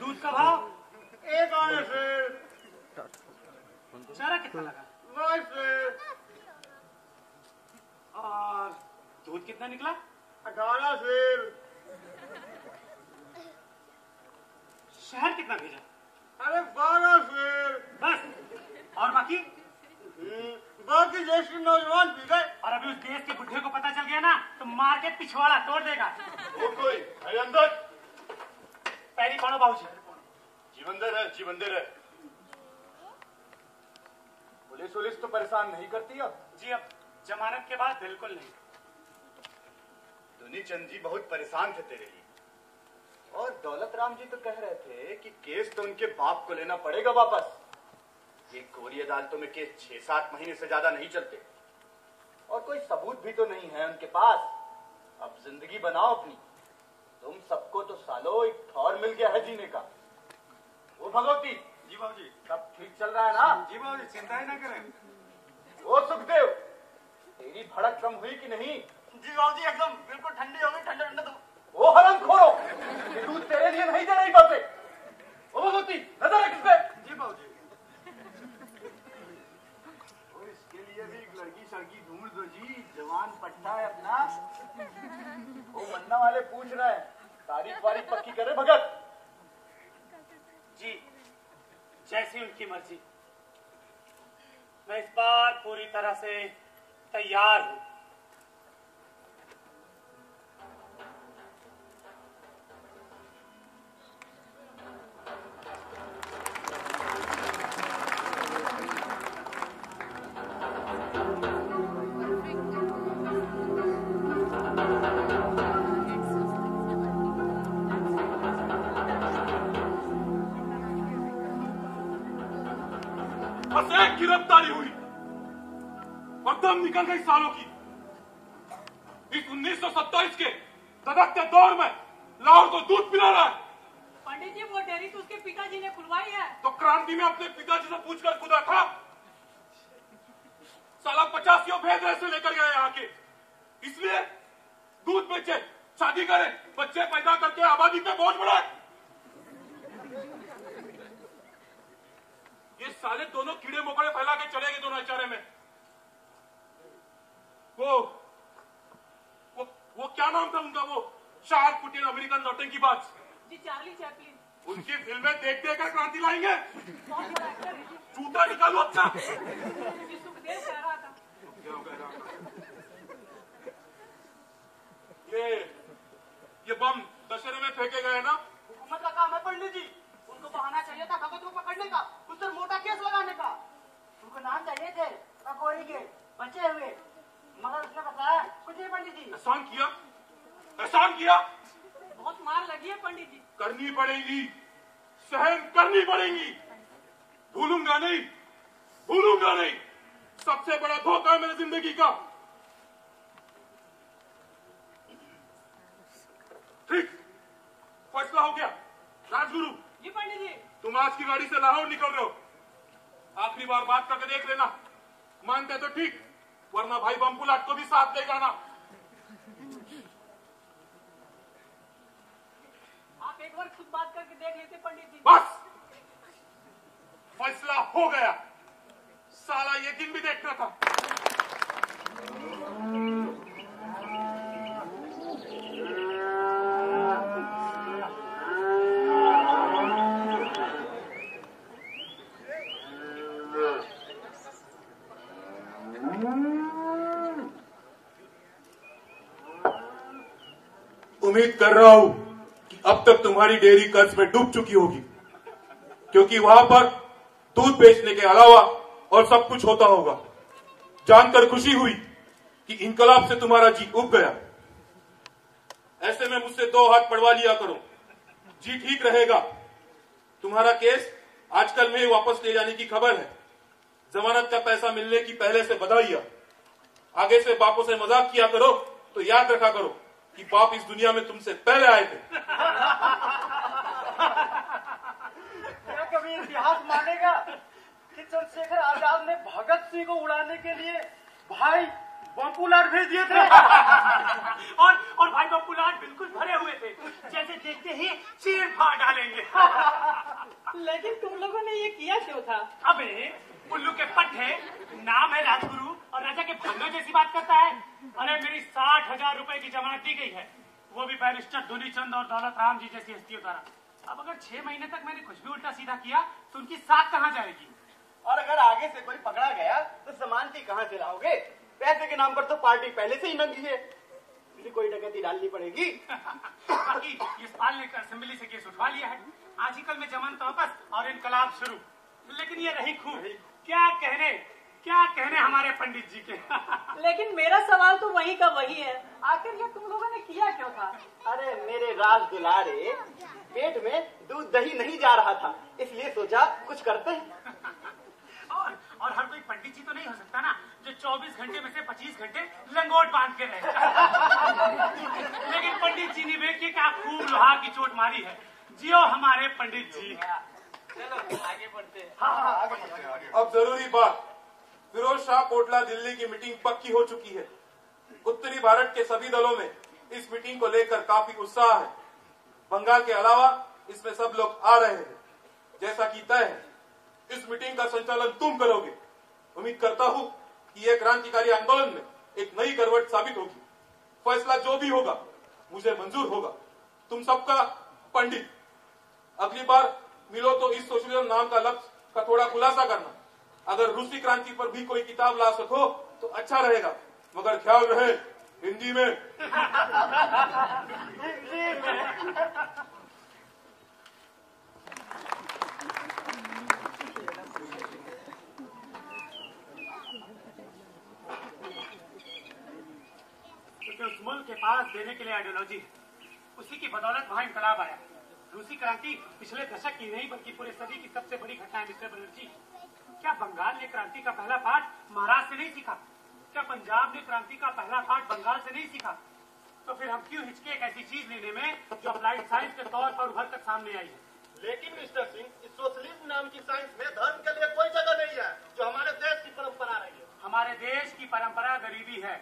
दूध का भाव? एक आने से। चारा कितना लगा? से। और दूध कितना निकला? अठारह से। शहर कितना भेजा? अरे बारह से। बस। और बाकी? बाकी देश के नौजवान पी गए और अभी उस देश के बुढ़े को पता चल गया ना तो मार के पिछवाड़ा तोड़ देगा। कोई? अंदर पहली पढ़ो बाबूजी। जीवंदर है जीवंदर है। पुलिस पुलिस तो परेशान नहीं करती अब। जी अब जमानत के बाद बिल्कुल नहीं। दुनी चंद जी बहुत परेशान थे तेरे लिए। और दौलत राम जी तो कह रहे थे कि केस तो उनके बाप को लेना पड़ेगा वापस। ये कोरी अदालतों में केस छह सात महीने से ज़्यादा नहीं चलते। और कोई सबूत भी तो नहीं है उनके पास। अब ज़िंदगी बनाओ अपनी। तुम सबको तो सालो एक ठौर मिल गया है जीने का। वो भगवती। जी बाबू जी सब ठीक चल रहा है ना? जी बाबू जी चिंता ही ना करें। वो सुखदेव तेरी भड़क कम हुई कि नहीं? जी बाबू जी एकदम। बिल्कुल ठंडी हो गई ठंडा ठंडा तो। ओ हरम खोरो। दूध तेरे लिए नहीं दे रही बापे ओ भगवती नज़र रख इस पे। जी बाबू जी जवान पट्टा है अपना। वो बनना वाले पूछ रहे हैं। तारीख वारीख पक्की करे भगत। जी, जैसी उनकी मर्ज़ी। मैं इस बार पूरी तरह से तैयार हूँ। निकल गई सालों की। इस उन्नीस के तड़कते दौर में लाहौर को दूध पिला रहा है। पंडित जी वो डेयरी तो उसके पिताजी ने खुलवाई है। तो क्रांति में अपने पिताजी से पूछकर खुदा था साला पचासियों भेद से लेकर गए यहाँ के। इसलिए दूध बेचे शादी करे बच्चे पैदा करके आबादी पे बोझ बढ़ाए। ये साले दोनों कीड़े मकोड़े फैला के चले गए दोनों इशारे में। वो वो वो क्या नाम था उनका वो? शाह पुटिन अमेरिकन नौटंकी बाज जी चार्ली चैपलिन। उनकी फ़िल्में देख देख कर क्रांति लाएँगे। जूता निकालो था। ये ये बम दशहरे में फेंके गए ना? हुकूमत का काम है पंडित जी उनको बहाना चाहिए था भगत को पकड़ने का उस पर मोटा केस लगाने का। उनको नाम चाहिए थे पकौड़ी के बचे हुए। मगर उसने बताया कुछ नहीं पंडित जी। एहसान किया? एहसान किया? बहुत मार लगी है पंडित जी। करनी पड़ेगी। सहन करनी पड़ेगी। भूलूँगा नहीं। भूलूँगा नहीं। सबसे बड़ा धोखा है मेरी ज़िंदगी का। ठीक। फैसला हो गया। राजगुरु जी पंडित जी। तुम आज की गाड़ी से लाहौर निकल रहे हो। आखिरी बार बात करके देख लेना। मानते तो ठीक। वरना भाई बमपुलाट को भी साथ ले जाना। आप एक बार खुद बात करके देख लेते पंडित जी। बस। फैसला हो गया। साला ये दिन भी देखना था। उम्मीद कर रहा हूँ कि अब तक तुम्हारी डेयरी कर्ज में डूब चुकी होगी। क्योंकि वहाँ पर दूध बेचने के अलावा और सब कुछ होता होगा। जानकर खुशी हुई कि इनकलाब से तुम्हारा जी उग गया। ऐसे में मुझसे दो हाथ पड़वा लिया करो। जी ठीक रहेगा। तुम्हारा केस आजकल में वापस ले जाने की खबर है। जमानत का पैसा मिलने की पहले से बधाइया। आगे से बापों से मज़ाक किया करो तो याद रखा करो। कि बाप इस दुनिया में तुमसे पहले आए थे। क्या कभी इतिहास मानेगा? कि चंद्रशेखर आज़ाद ने भगत सिंह को उड़ाने के लिए भाई बम्पूलाट भेज दिए थे। और और भाई बापू बिल्कुल भरे हुए थे। जैसे देखते ही चीर फाड़ डालेंगे। लेकिन तुम लोगों ने ये किया क्यों था? अबे उल्लू के पट्टे नाम है राजगुरु। और राजा के भांडो जैसी बात करता है। अरे मेरी साठ हज़ार रूपए की जमानत दी गई है। वो भी बैरिस्टर धुनी चंद और दौलत राम जी जैसी हस्तियों द्वारा। अब अगर छह महीने तक मैंने कुछ भी उल्टा सीधा किया तो उनकी साथ कहाँ जाएगी? और अगर आगे से कोई पकड़ा गया तो जमानती कहाँ से लाओगे? पैसे के नाम पर तो पार्टी पहले से ही नंगी है। कोई डकैती डालनी पड़ेगी। बाकी यशपाल ने असेंबली से केस उठवा लिया है। आज ही कल में जमानत वापस और इनकलाब शुरू। लेकिन ये रही खून। क्या कहने? क्या कहने हमारे पंडित जी के? लेकिन मेरा सवाल तो वही का वही है। आखिर ये तुम लोगों ने किया क्यों था? अरे मेरे राज दुलारे पेट में दूध दही नहीं जा रहा था इसलिए सोचा कुछ करते हैं। और और हर कोई पंडित जी तो नहीं हो सकता ना जो 24 घंटे में से 25 घंटे लंगोट बाँध के रहे लेकिन पंडित जी ने भी क्या खूब लोहा की चोट मारी है। जियो हमारे पंडित जी। चलो आगे बढ़ते हैं। हाँ हाँ आगे बढ़ते अब ज़रूरी बात फिरोज शाह कोटला दिल्ली की मीटिंग पक्की हो चुकी है। उत्तरी भारत के सभी दलों में इस मीटिंग को लेकर काफ़ी उत्साह है। बंगाल के अलावा इसमें सब लोग आ रहे हैं। जैसा कि तय है, इस मीटिंग का संचालन तुम करोगे। उम्मीद करता हूँ कि यह क्रांतिकारी आंदोलन में एक नई करवट साबित होगी। फैसला जो भी होगा, मुझे मंजूर होगा। तुम सबका पंडित, अगली बार मिलो तो इस सोशलिज्म नाम का लफ्ज का थोड़ा खुलासा करना। अगर रूसी क्रांति पर भी कोई किताब ला सको तो अच्छा रहेगा। मगर ख्याल रहे, हिंदी में। क्योंकि उस मुल्क के पास देने के लिए आइडियोलॉजी उसी की बदौलत वहाँ इनकलाब आया। रूसी क्रांति पिछले दशक की नहीं, बल्कि पूरे सदी की सबसे बड़ी घटना है, मिस्टर बनर्जी। क्या बंगाल ने क्रांति का पहला पाठ महाराष्ट्र से नहीं सीखा? क्या पंजाब ने क्रांति का पहला पाठ बंगाल से नहीं सीखा? तो फिर हम क्यों हिचके एक ऐसी चीज़ लेने में जो अप्लाइड साइंस के तौर पर उभर कर सामने आई है? लेकिन मिस्टर सिंह इस सोशलिस्ट नाम की साइंस में धर्म के लिए कोई जगह नहीं है जो हमारे देश की परंपरा रही है। हमारे देश की परंपरा गरीबी है।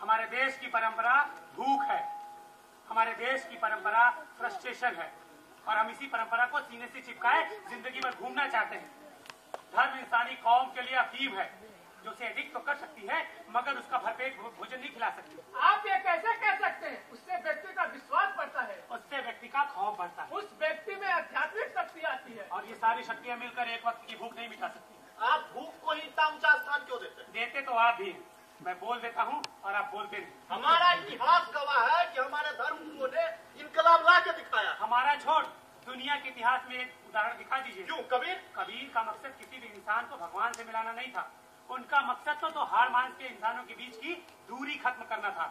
हमारे देश की परंपरा भूख है। हमारे देश की परंपरा फ्रस्ट्रेशन है। और हम इसी परंपरा को सीने से चिपकाए ज़िंदगी भर घूमना चाहते हैं। धर्म इंसानी कौम के लिए अफीम है जो उसे एडिक्ट तो कर सकती है मगर उसका भरपेट भोजन नहीं खिला सकती। आप ये कैसे कह सकते हैं? उससे व्यक्ति का विश्वास बढ़ता है। उससे व्यक्ति का खौफ बढ़ता है। उस व्यक्ति में आध्यात्मिक शक्ति आती है। और ये सारी शक्तियाँ मिलकर एक वक्त की भूख नहीं मिटा सकती। आप भूख को ही इतना ऊँचा स्थान क्यों देते हैं? देते तो आप भी मैं बोल देता हूँ और आप बोलते नहीं। हमारा इतिहास गवाह है कि हमारे धर्म गुरुओं ने इनकलाब ला के दिखाया। हमारा छोड़ दुनिया के इतिहास में एक उदाहरण दिखा दीजिए। क्यों? कबीर? कबीर का मकसद किसी भी इंसान को भगवान से मिलाना नहीं था। उनका मकसद तो, तो हार मान के इंसानों के बीच की दूरी खत्म करना था।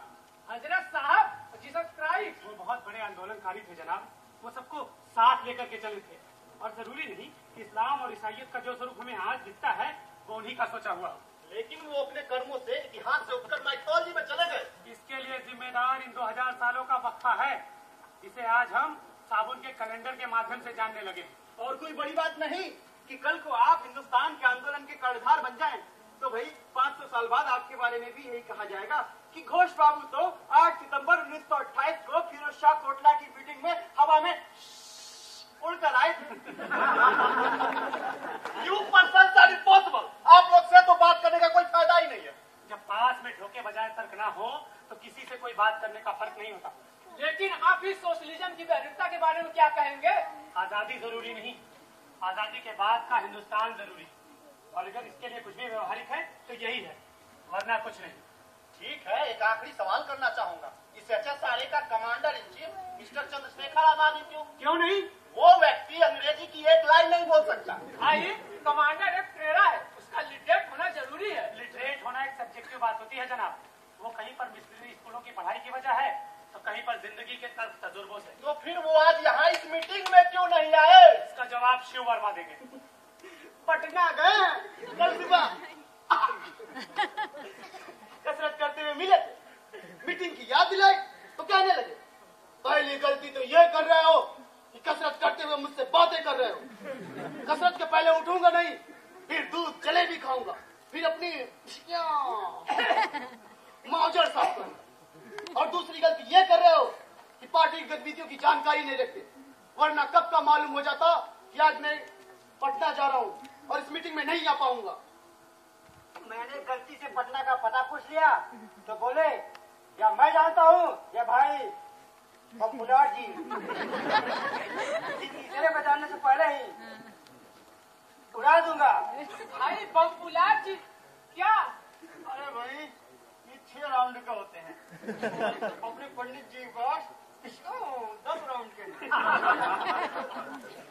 हज़रत साहब जीसस क्राइस्ट वो बहुत बड़े आंदोलनकारी थे जनाब। वो सबको साथ लेकर के चले थे। और ज़रूरी नहीं कि इस्लाम और ईसाइयत का जो स्वरूप हमें आज दिखता है वो उन्हीं का सोचा हुआ लेकिन वो अपने कर्मों से इतिहास से उठकर माइथोलॉजी में चले गए। इसके लिए जिम्मेदार इन 2000 सालों का वक्फा है। जिसे आज हम साबुन के कैलेंडर के माध्यम से जानने लगे। और कोई बड़ी बात नहीं कि कल को आप हिंदुस्तान के आंदोलन के कर्णधार बन जाएँ। तो भाई 500 साल बाद आपके बारे में भी यही कहा जाएगा कि घोष बाबू तो 8 सितंबर 1928 को फिरोज शाह कोटला की मीटिंग में हवा में उड़कर आए। यू पर्सन आर इम्पॉसिबल आप लोग से तो बात करने का कोई फ़ायदा ही नहीं है। जब पास में ठोके बजाय तर्क ना हो तो किसी से कोई बात करने का फ़र्क नहीं होता। लेकिन आप इस सोशलिज्म की वैधता के बारे में क्या कहेंगे? आज़ादी ज़रूरी नहीं। आज़ादी के बाद का हिंदुस्तान ज़रूरी। और अगर इसके लिए कुछ भी व्यवहारिक है तो यही है। वरना कुछ नहीं। ठीक है एक आखिरी सवाल करना चाहूँगा। इस एच एस आर ए का commander in chief mister Chandrashekhar आज़ादी क्यों? क्यों नहीं? वो व्यक्ति अंग्रेज़ी की एक लाइन नहीं बोल सकता। भाई कमांडर एक प्रेरा है। उसका लिटरेट होना ज़रूरी है। लिटरेट होना एक सब्जेक्टिव बात होती है जनाब। वो कहीं पर मिस्ट्री स्कूलों की पढ़ाई की वजह है। कहीं पर ज़िंदगी के तर्क तजुर्बों से। तो फिर वो आज यहाँ इस मीटिंग में क्यों नहीं आए? इसका जवाब शिव वर्मा देंगे। पटना गए? कल सुबह कसरत करते हुए मिले। मीटिंग की याद दिलाई तो कहने लगे? पहली गलती तो ये कर रहे हो कि कसरत करते हुए मुझसे बातें कर रहे हो। कसरत के पहले उठूँगा नहीं फिर दूध जलेबी खाऊँगा फिर अपनी माउजर साफ़ करूँगा। गतिविधियों की जानकारी नहीं रखते। वरना कब का मालूम हो जाता कि आज मैं पटना जा रहा हूँ और इस मीटिंग में नहीं आ पाऊँगा। मैंने गलती से पटना का पता पूछ लिया तो बोले या मैं जानता हूँ या भाई पॉपुलर जी। तीसरे बजाने से पहले ही उड़ा दूँगा। भाई बमपुलार जी क्या? अरे भाई ये छह राउंड के होते हैं। अपने पंडित जी के पास दस राउंड के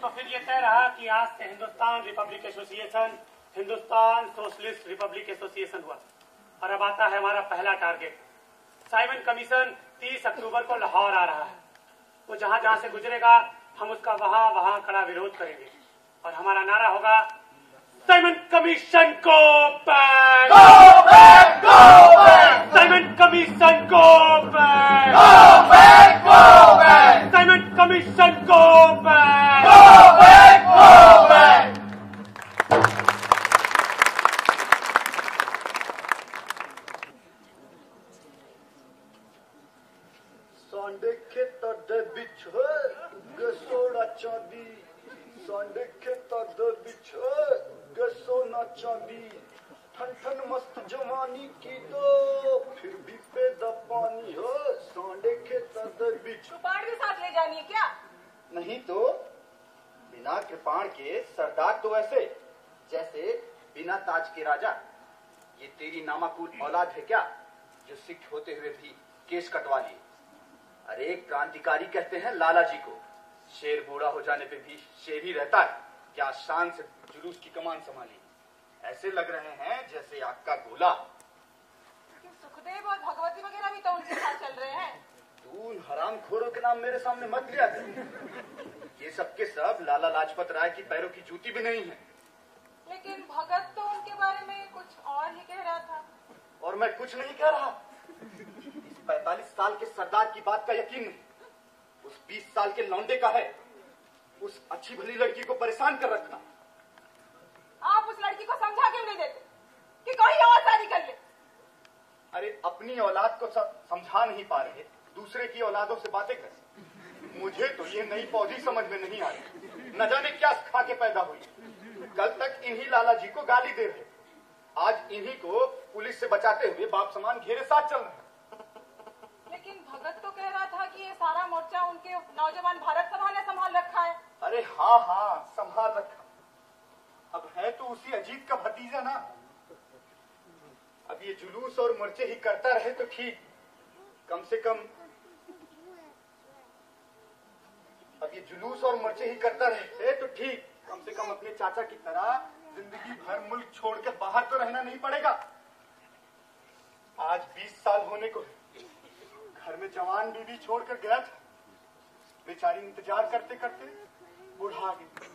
तो फिर ये तय रहा कि आज से Hindustan Republic Association Hindustan Socialist Republic Association हुआ। और अब आता है हमारा पहला टारगेट। साइमन कमीशन 30 अक्टूबर को लाहौर आ रहा है। वो जहाँ जहाँ से गुजरेगा हम उसका वहाँ वहाँ कड़ा विरोध करेंगे। और हमारा नारा होगा Simon Commission go back Simon Commission go back Simon Commission go back Senate Commission go back! सांडे खेतात बिछ कृपाण भी साथ ले जानी है क्या? नहीं तो बिना कृपाण के सरदार तो ऐसे जैसे बिना ताज के राजा। ये तेरी नामाकुल औलाद है क्या जो सिख होते हुए भी केस कटवा लिए? अरे एक क्रांतिकारी कहते हैं लाला जी को शेर बूढ़ा हो जाने पे भी शेर ही रहता है। क्या शान से जुलूस की कमान संभाली? ऐसे लग रहे हैं जैसे आग का गोला। सुखदेव और भगवती वगैरह भी तो उनके साथ चल रहे हैं। तू उन हराम खोरों के नाम मेरे सामने मत लिया कर। ये सब के सब लाला लाजपत राय की पैरों की जूती भी नहीं है। लेकिन भगत तो उनके बारे में कुछ और ही कह रहा था। और मैं कुछ नहीं कह रहा। इस पैतालीस साल के सरदार की बात का यकीन नहीं। उस बीस साल के लौंडे का है। उस अच्छी भली लड़की को परेशान कर रखना। आप उस लड़की को समझा क्यों नहीं देते? कि कोई और शादी कर ले। अरे अपनी औलाद को समझा नहीं पा रहे। दूसरे की औलादों से बातें कर। मुझे तो ये नई पौधी समझ में नहीं आ रही। न जाने क्या खा के पैदा हुई। कल तक इन्हीं लाला जी को गाली दे रहे। आज इन्हीं को पुलिस से बचाते हुए बाप समान घेरे साथ चल रहे। लेकिन भगत तो कह रहा था कि ये सारा मोर्चा उनके नौजवान भारत सभा ने संभाल रखा है। अरे हाँ हाँ संभाल रखा। अब है तो उसी अजीत का भतीजा ना। अब ये जुलूस और मोर्चे ही करता रहे तो ठीक। कम से कम अब ये जुलूस और मोर्चे ही करता रहे तो ठीक। कम से कम अपने चाचा की तरह ज़िंदगी भर मुल्क छोड़ के बाहर तो रहना नहीं पड़ेगा। आज 20 साल होने को। घर में जवान बीबी छोड़कर गया था। बेचारी इंतज़ार करते करते बुढ़ा गई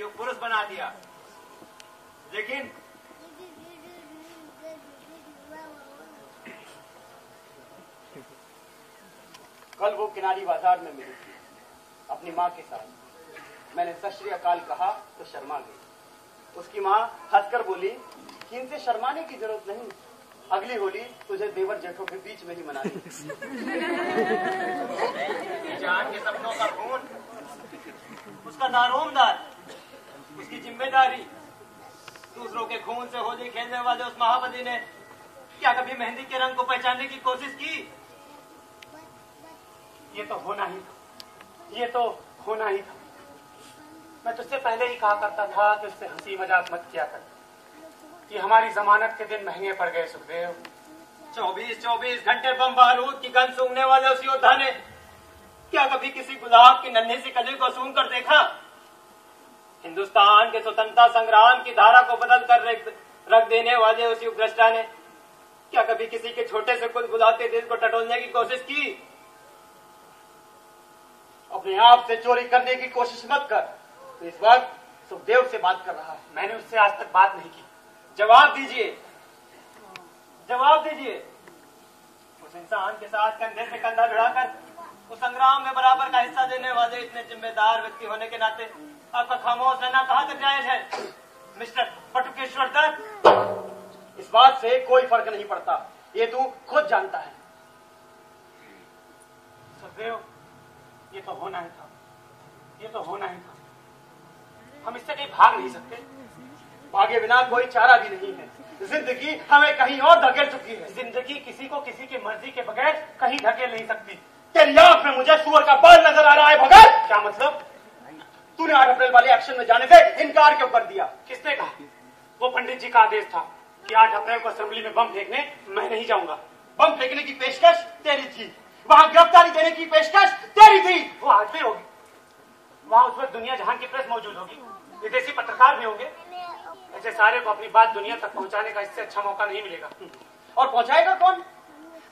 युग पुरुष बना दिया। लेकिन कल वो किनारी बाज़ार में मिली थी अपनी माँ के साथ। मैंने सत श्री अकाल कहा तो शर्मा गई। उसकी माँ हंसकर बोली कि इनसे शर्माने की ज़रूरत नहीं। अगली होली तुझे देवर जेठों के बीच में ही मनानी जान के सपनों का खून। उसका दारोमदार। उसकी ज़िम्मेदारी। दूसरों के खून से होली खेलने वाले उस महापति ने क्या कभी मेहंदी के रंग को पहचानने की कोशिश की? ये तो होना ही था। ये तो होना ही था। मैं तुझसे पहले ही कहा करता था कि उससे हँसी मज़ाक मत किया कर। कि हमारी जमानत के दिन महँगे पड़ गए, सुखदेव। चौबीस चौबीस घंटे बम बारूद की गन सूंघने वाले उस योद्धा ने क्या कभी किसी गुलाब की नन्ही सी कली को सूंघ कर देखा? हिंदुस्तान के स्वतंत्रता संग्राम की धारा को बदल कर रख, देने वाले उस युग द्रष्टा ने क्या कभी किसी के छोटे से कुल बुलाते दिल को टटोलने की कोशिश की? अपने आप से चोरी करने की कोशिश मत कर। तो इस वक्त सुखदेव से बात कर रहा है। मैंने उससे आज तक बात नहीं की। जवाब दीजिए। जवाब दीजिए। उस इंसान के साथ कंधे से कंधा भिड़ाकर उस संग्राम में बराबर का हिस्सा देने वाले इतने जिम्मेदार व्यक्ति होने के नाते आपका खामोश रहना कहाँ तक जायज़ है मिस्टर पटुकेश्वर दत्त इस बात से कोई फ़र्क नहीं पड़ता ये तू खुद जानता है सुखदेव ये तो होना ही था ये तो होना ही था हम इससे कहीं भाग नहीं सकते भागे बिना कोई चारा भी नहीं है ज़िंदगी हमें कहीं और धकेल चुकी है ज़िंदगी किसी को किसी की मर्ज़ी के बगैर कहीं धकेल नहीं सकती तेरी आँख में मुझे सुअर का बाल नज़र आ रहा है भगत क्या मतलब तूने आठ अप्रैल वाले एक्शन में जाने से इनकार क्यों कर दिया? किसने कहा? वो पंडित जी का आदेश था कि आठ अप्रैल को असेंबली में बम फेंकने मैं नहीं जाऊँगा। बम फेंकने की पेशकश तेरी थी। वहाँ गिरफ्तारी देने की पेशकश तेरी थी। वो आज भी होगी। वहाँ उस वक्त दुनिया जहाँ की प्रेस मौजूद होगी। विदेशी पत्रकार भी होंगे। ऐसे सारे को अपनी बात दुनिया तक पहुँचाने का इससे अच्छा मौका नहीं मिलेगा। और पहुंचाएगा कौन?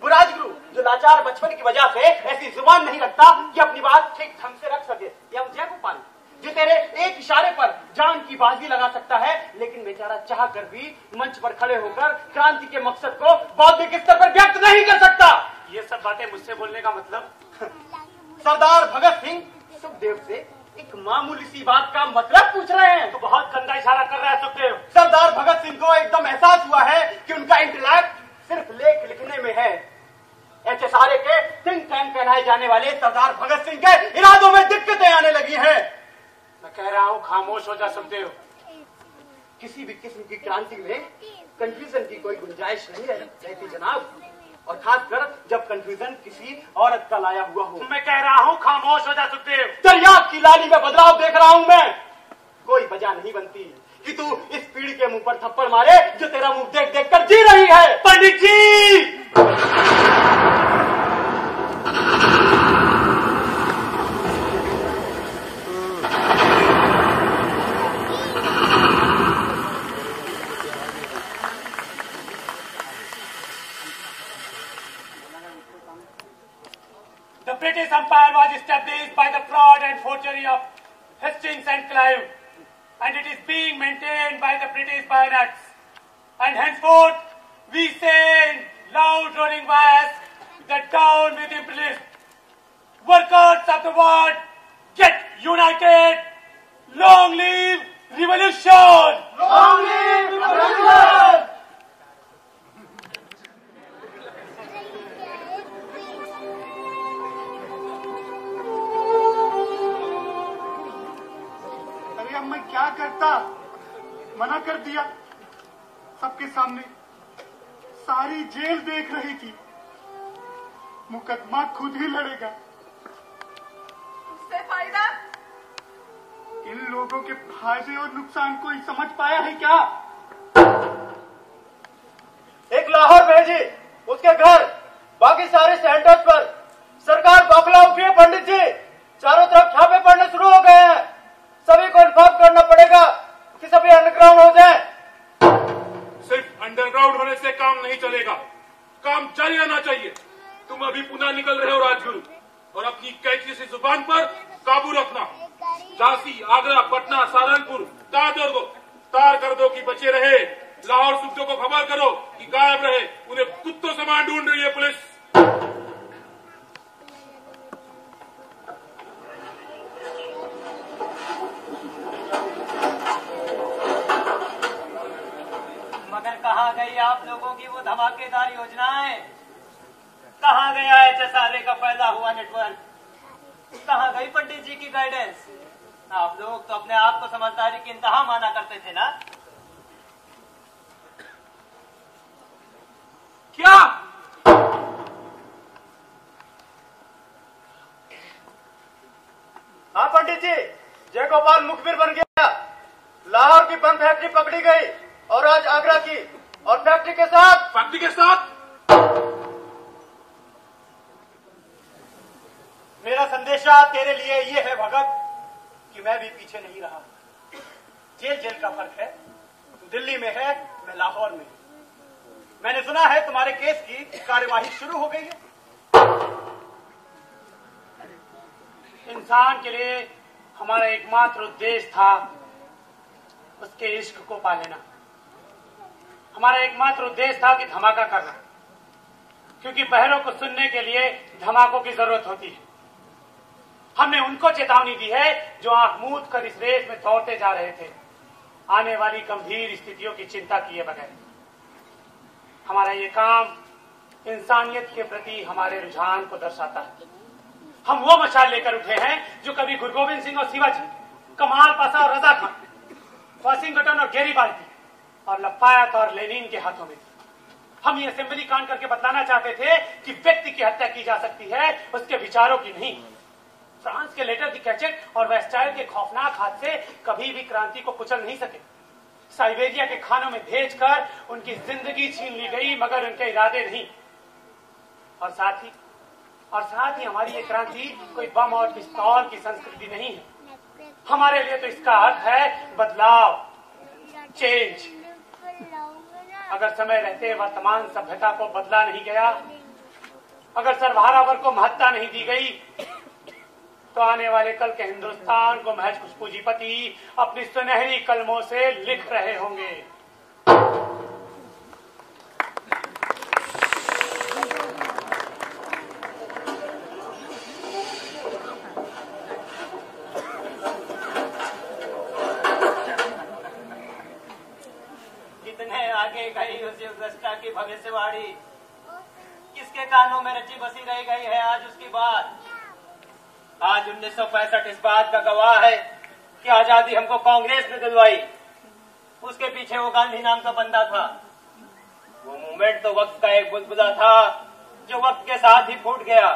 वो राजगुरु जो लाचार बचपन की वजह से ऐसी ज़ुबान नहीं रखता कि अपनी बात ठीक ढंग से रख सके। या जय गोपाल। जो तेरे एक इशारे पर जान की बाजी लगा सकता है लेकिन बेचारा चाह कर भी मंच पर खड़े होकर क्रांति के मकसद को बौद्धिक स्तर पर व्यक्त नहीं कर सकता। ये सब बातें मुझसे बोलने का मतलब? सरदार भगत सिंह सुखदेव से एक मामूली सी बात का मतलब पूछ रहे हैं। तो बहुत गंदा इशारा कर रहा है सुखदेव। सरदार भगत सिंह को एकदम एहसास हुआ है कि उनका इंटेलेक्ट सिर्फ़ लेख लिखने में है। ऐसे सारे के थिंक टैंक कहलाए जाने वाले सरदार भगत सिंह के इरादों में दिक्कतें आने लगी हैं। कह रहा हूँ खामोश हो जा सुखदेव किसी भी किस्म की क्रांति में कंफ्यूजन की कोई गुंजाइश नहीं रह- रहती जनाब। और खासकर जब कंफ्यूजन किसी औरत का लाया हुआ हो। मैं कह रहा हूँ खामोश हो जा सुखदेव दरिया की लाली में बदलाव देख रहा हूँ मैं। कोई वजह नहीं बनती कि तू इस पीढ़ी के मुँह पर थप्पड़ मारे जो तेरा मुँह देख देख कर जी रही है। पंडित जी! bayonets. And henceforth, we say in loud roaring voice that down with imperialists. Workers of the world, get united! Long live revolution! Long live revolution! अरे अब मैं क्या करता मना कर दिया सबके सामने। सारी जेल देख रही थी। मुकदमा खुद ही लड़ेगा। उससे फ़ायदा? इन लोगों के फ़ायदे और नुकसान को ही समझ पाया है क्या? एक लाहौर भेजी उसके घर बाकी सारे सेंटर्स पर। सरकार बौखला उठी है पंडित जी। चारों तरफ़ छापे पड़ने शुरू हो गए हैं। सभी को इन्फॉर्म करना पड़ेगा। कि सभी अंडरग्राउंड हो जाए। सिर्फ़ अंडरग्राउंड होने से काम नहीं चलेगा। काम जारी रहना चाहिए। तुम अभी पुनः निकल रहे हो, राजगुरु। और अपनी कैची सी ज़ुबान पर काबू रखना। झांसी, आगरा, पटना, सहारनपुर तार कर दो। तार कर दो कि बचे रहे। लाहौर सूबे को खबर करो कि गायब रहे। उन्हें कुत्तों समान ढूंढ रही है पुलिस। कहाँ गई आप लोगों की वो धमाकेदार योजनाएँ? कहाँ गया एच एस का फैला हुआ नेटवर्क कहा गई पंडित जी की गाइडेंस आप लोग तो अपने आप को समझदारी की इंतहा माना करते थे ना? क्या? हाँ पंडित जी जय गोपाल मुखबिर बन गया। लाहौर की बम फैक्ट्री पकड़ी गई और आज आगरा की और फैक्ट्री के साथ। फैक्ट्री के साथ। मेरा संदेशा तेरे लिए ये है भगत कि मैं भी पीछे नहीं रहा। जेल जेल का फ़र्क है। तू दिल्ली में है मैं लाहौर में। मैंने सुना है तुम्हारे केस की कार्यवाही शुरू हो गई है। इंसान के लिए हमारा एकमात्र उद्देश्य था उसके इश्क को पा लेना हमारा एकमात्र उद्देश्य था कि धमाका करना। क्योंकि बहरों को सुनने के लिए धमाकों की ज़रूरत होती है। हमने उनको चेतावनी दी है जो आँख मूंद कर इस रेस में दौड़ते जा रहे थे। आने वाली गंभीर स्थितियों की चिंता किए बगैर। हमारा ये काम इंसानियत के प्रति हमारे रुझान को दर्शाता है। हम वो मशाल लेकर उठे हैं जो कभी गुरु गोविंद सिंह और शिवाजी, कमाल पासा और रजा खान, वाशिंगटन और गेरीबाल्टी और लफायत और लेनिन के हाथों में। हम ये असेंबली कांड करके बतलाना चाहते थे कि व्यक्ति की हत्या की जा सकती है, उसके विचारों की नहीं। फ्रांस के लेटर दी कैचेट और वेस्टाइल के खौफनाक हाथ से कभी भी क्रांति को कुचल नहीं सके। साइबेरिया के खानों में भेजकर उनकी ज़िंदगी छीन ली गई, मगर उनके इरादे नहीं। और साथ ही, और साथ ही हमारी ये क्रांति कोई बम और पिस्तौल की संस्कृति नहीं है। हमारे लिए तो इसका अर्थ है बदलाव, चेंज। अगर समय रहते, वर्तमान सभ्यता को बदला नहीं गया, अगर सर्वहारावर को महत्ता नहीं दी गई तो आने वाले कल के हिंदुस्तान को महज कुछ पूंजीपति अपनी सुनहरी कलमों से लिख रहे होंगे। की भविष्यवाणी किसके कानों में रची बसी रह गई है आज उसकी बात? आज उन्नीस सौ पैंसठ इस बात का गवाह है कि आज़ादी हमको कांग्रेस ने दिलवाई। उसके पीछे वो गांधी नाम का बंदा था। वो मूवमेंट तो वक्त का एक बुलबुला था जो वक्त के साथ ही फूट गया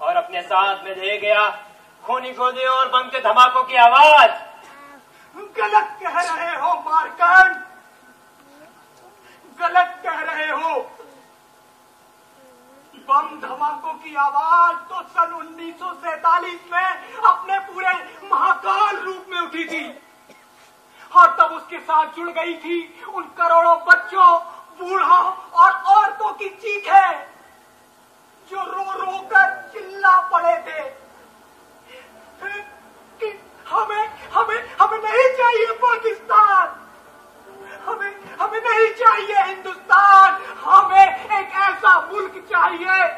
और अपने साथ में ले गया खूनी गोले और बम के धमाकों की आवाज़। गलत कह रहे हो, मारकंड। गलत कह रहे हो। बम धमाकों की आवाज़ तो सन 1947 में अपने पूरे महाकाल रूप में उठी थी। और तब उसके साथ जुड़ गई थी उन करोड़ों बच्चों, बूढ़ों और औरतों की चीखें जो रो रो कर चिल्ला पड़े थे। कि हमें हमें हमें नहीं चाहिए पाकिस्तान। हमें हमें नहीं चाहिए हिंदुस्तान। हमें एक ऐसा मुल्क चाहिए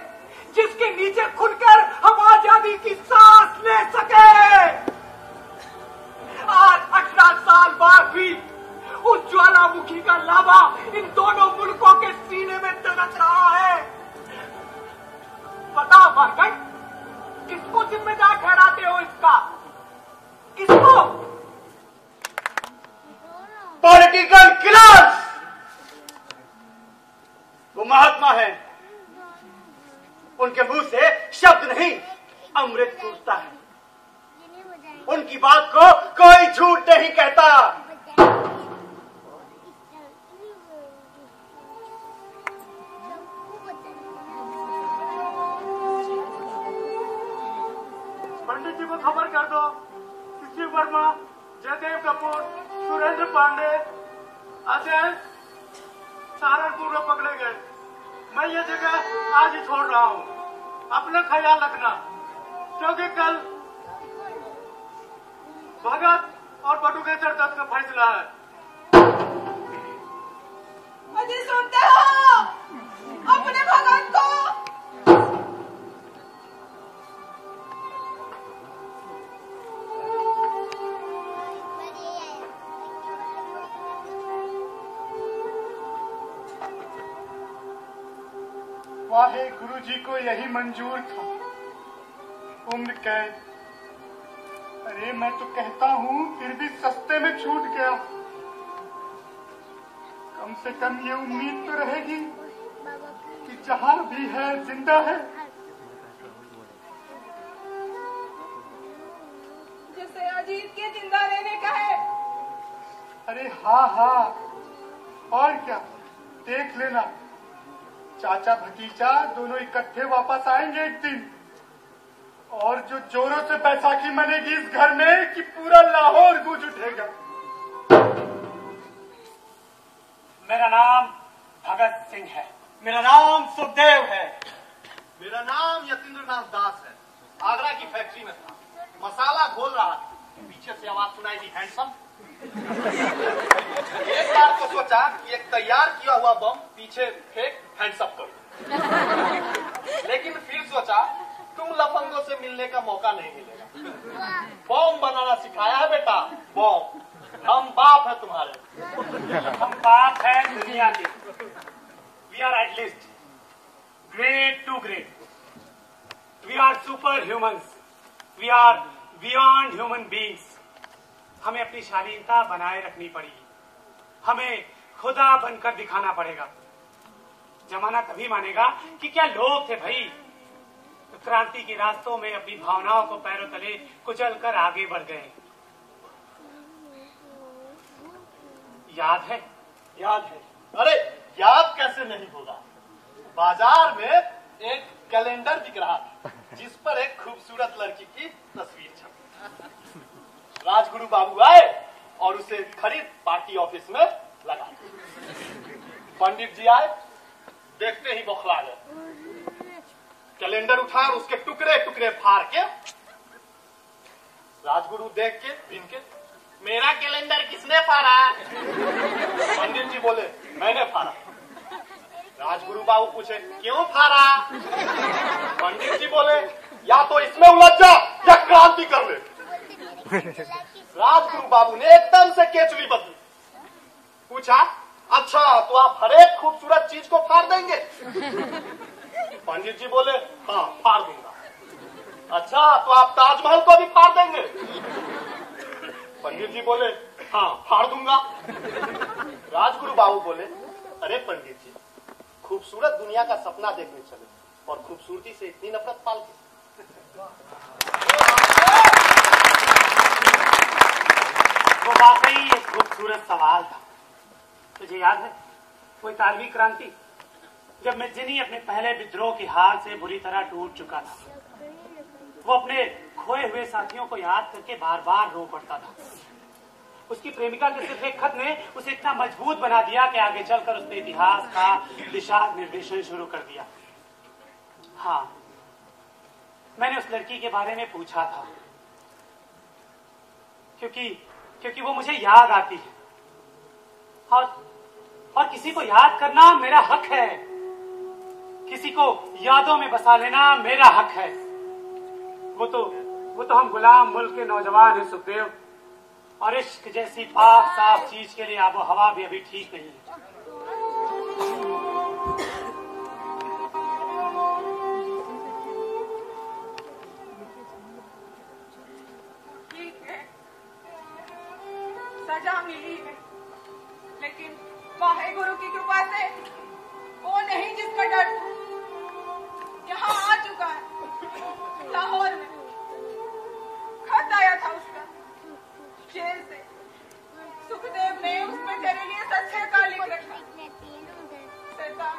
जिसके नीचे खुलकर हम आज़ादी की सांस ले सके। आज अठारह साल बाद भी उस ज्वालामुखी का लावा इन दोनों मुल्कों के सीने में दनक रहा है। बताओ मार्कट किसको जिम्मेदार ठहराते हो इसका? किसको? पॉलिटिकल किलर्स वो महात्मा है। उनके मुँह से शब्द नहीं, अमृत टूटता है। उनकी बात को कोई झूठ नहीं कहता। पंडित जी को खबर कर दो। शिव वर्मा, जयदेव कपूर। सुरेंद्र पांडे। अजय सहारनपुर में पकड़े गए। मैं ये जगह आज ही छोड़ रहा हूँ। अपना ख्याल रखना। क्योंकि कल भगत और बटुकेश्वर दत्त का फैसला है। अजय सुनते गुरु जी को यही मंजूर था। उम्र कैद। अरे मैं तो कहता हूँ फिर भी सस्ते में छूट गया। कम से कम ये उम्मीद तो रहेगी कि जहाँ भी है ज़िंदा है। जिसे अजीत के ज़िंदा रहने का है। अरे हाँ हाँ। और क्या? देख लेना। चाचा भतीजा दोनों इकट्ठे वापस आएँगे एक दिन। और जो जोरों से बैसाखी मनेगी इस घर में कि पूरा लाहौर गूंज उठेगा। मेरा नाम भगत सिंह है। मेरा नाम सुखदेव है। मेरा नाम यतीन्द्र नाथ दास है। आगरा की फैक्ट्री में था। मसाला घोल रहा था। पीछे से आवाज़ सुनाई दी हैंडसम एक बार तो सोचा कि एक तैयार किया हुआ बम पीछे फेंक हैंडसअप करो लेकिन फिर सोचा तुम लफंगों से मिलने का मौका नहीं मिलेगा बम बनाना सिखाया है बेटा बम हम बाप है तुम्हारे हम बाप है दुनिया की we are at least great to great we are super humans we are beyond human beings हमें अपनी शालीनता बनाए रखनी पड़ेगी हमें खुदा बनकर दिखाना पड़ेगा। जमाना तभी मानेगा कि क्या लोग थे भाई। तो क्रांति के रास्तों में अपनी भावनाओं को पैरों तले कुचल कर आगे बढ़ गए। याद है? याद है। अरे, याद कैसे नहीं होगा? बाज़ार में एक कैलेंडर दिख रहा था, जिस पर एक खूबसूरत लड़की की तस्वीर छपी। राजगुरु बाबू आए और उसे खरीद पार्टी ऑफ़िस में लगा पंडित जी आए, देखते ही बौखला गए। कैलेंडर उठा और उसके टुकड़े टुकड़े फाड़ के राजगुरु देख के दिन के, मेरा कैलेंडर किसने फाड़ा? पंडित जी बोले, मैंने फाड़ा। राजगुरु बाबू पूछे, क्यों फाड़ा? पंडित जी बोले, या तो इसमें उलझ जा या क्रांति कर ले। राजगुरु बाबू ने एकदम से केचुली बदली। पूछा अच्छा तो आप हर एक खूबसूरत चीज़ को फाड़ देंगे? पंडित जी बोले हाँ फाड़ दूँगा। अच्छा तो आप ताजमहल को भी फाड़ देंगे? पंडित जी बोले हाँ फाड़ दूँगा। राजगुरु बाबू बोले, अरे पंडित जी खूबसूरत दुनिया का सपना देखने चले और खूबसूरती से इतनी नफरत पाल के। वाकई एक खूबसूरत सवाल था। तुझे याद है वो इतालवी क्रांति? जब मैं जिनी अपने पहले विद्रोह की हार से बुरी तरह टूट चुका था, वो अपने खोए हुए साथियों को याद करके बार बार रो पड़ता था। उसकी प्रेमिका के सिर्फ़ एक खत ने उसे इतना मज़बूत बना दिया कि आगे चलकर उसने इतिहास का दिशा निर्देशन शुरू कर दिया। हाँ मैंने उस लड़की के बारे में पूछा था, क्योंकि क्योंकि वो मुझे याद आती है। और और किसी को याद करना मेरा हक है। किसी को यादों में बसा लेना मेरा हक है। वो तो वो तो हम गुलाम मुल्क के नौजवान हैं, सुखदेव। और इश्क जैसी पाक, साफ़ चीज़ के लिए आबो हवा भी अभी ठीक नहीं है। सजा मिली है लेकिन वाहे गुरु की कृपा से वो नहीं जिसका डर यहाँ आ चुका है, लाहौर में। खत आया था उसका। जेल से। सुखदेव ने उस पर तेरे लिए सच्चे का लिख रखा। शैतान,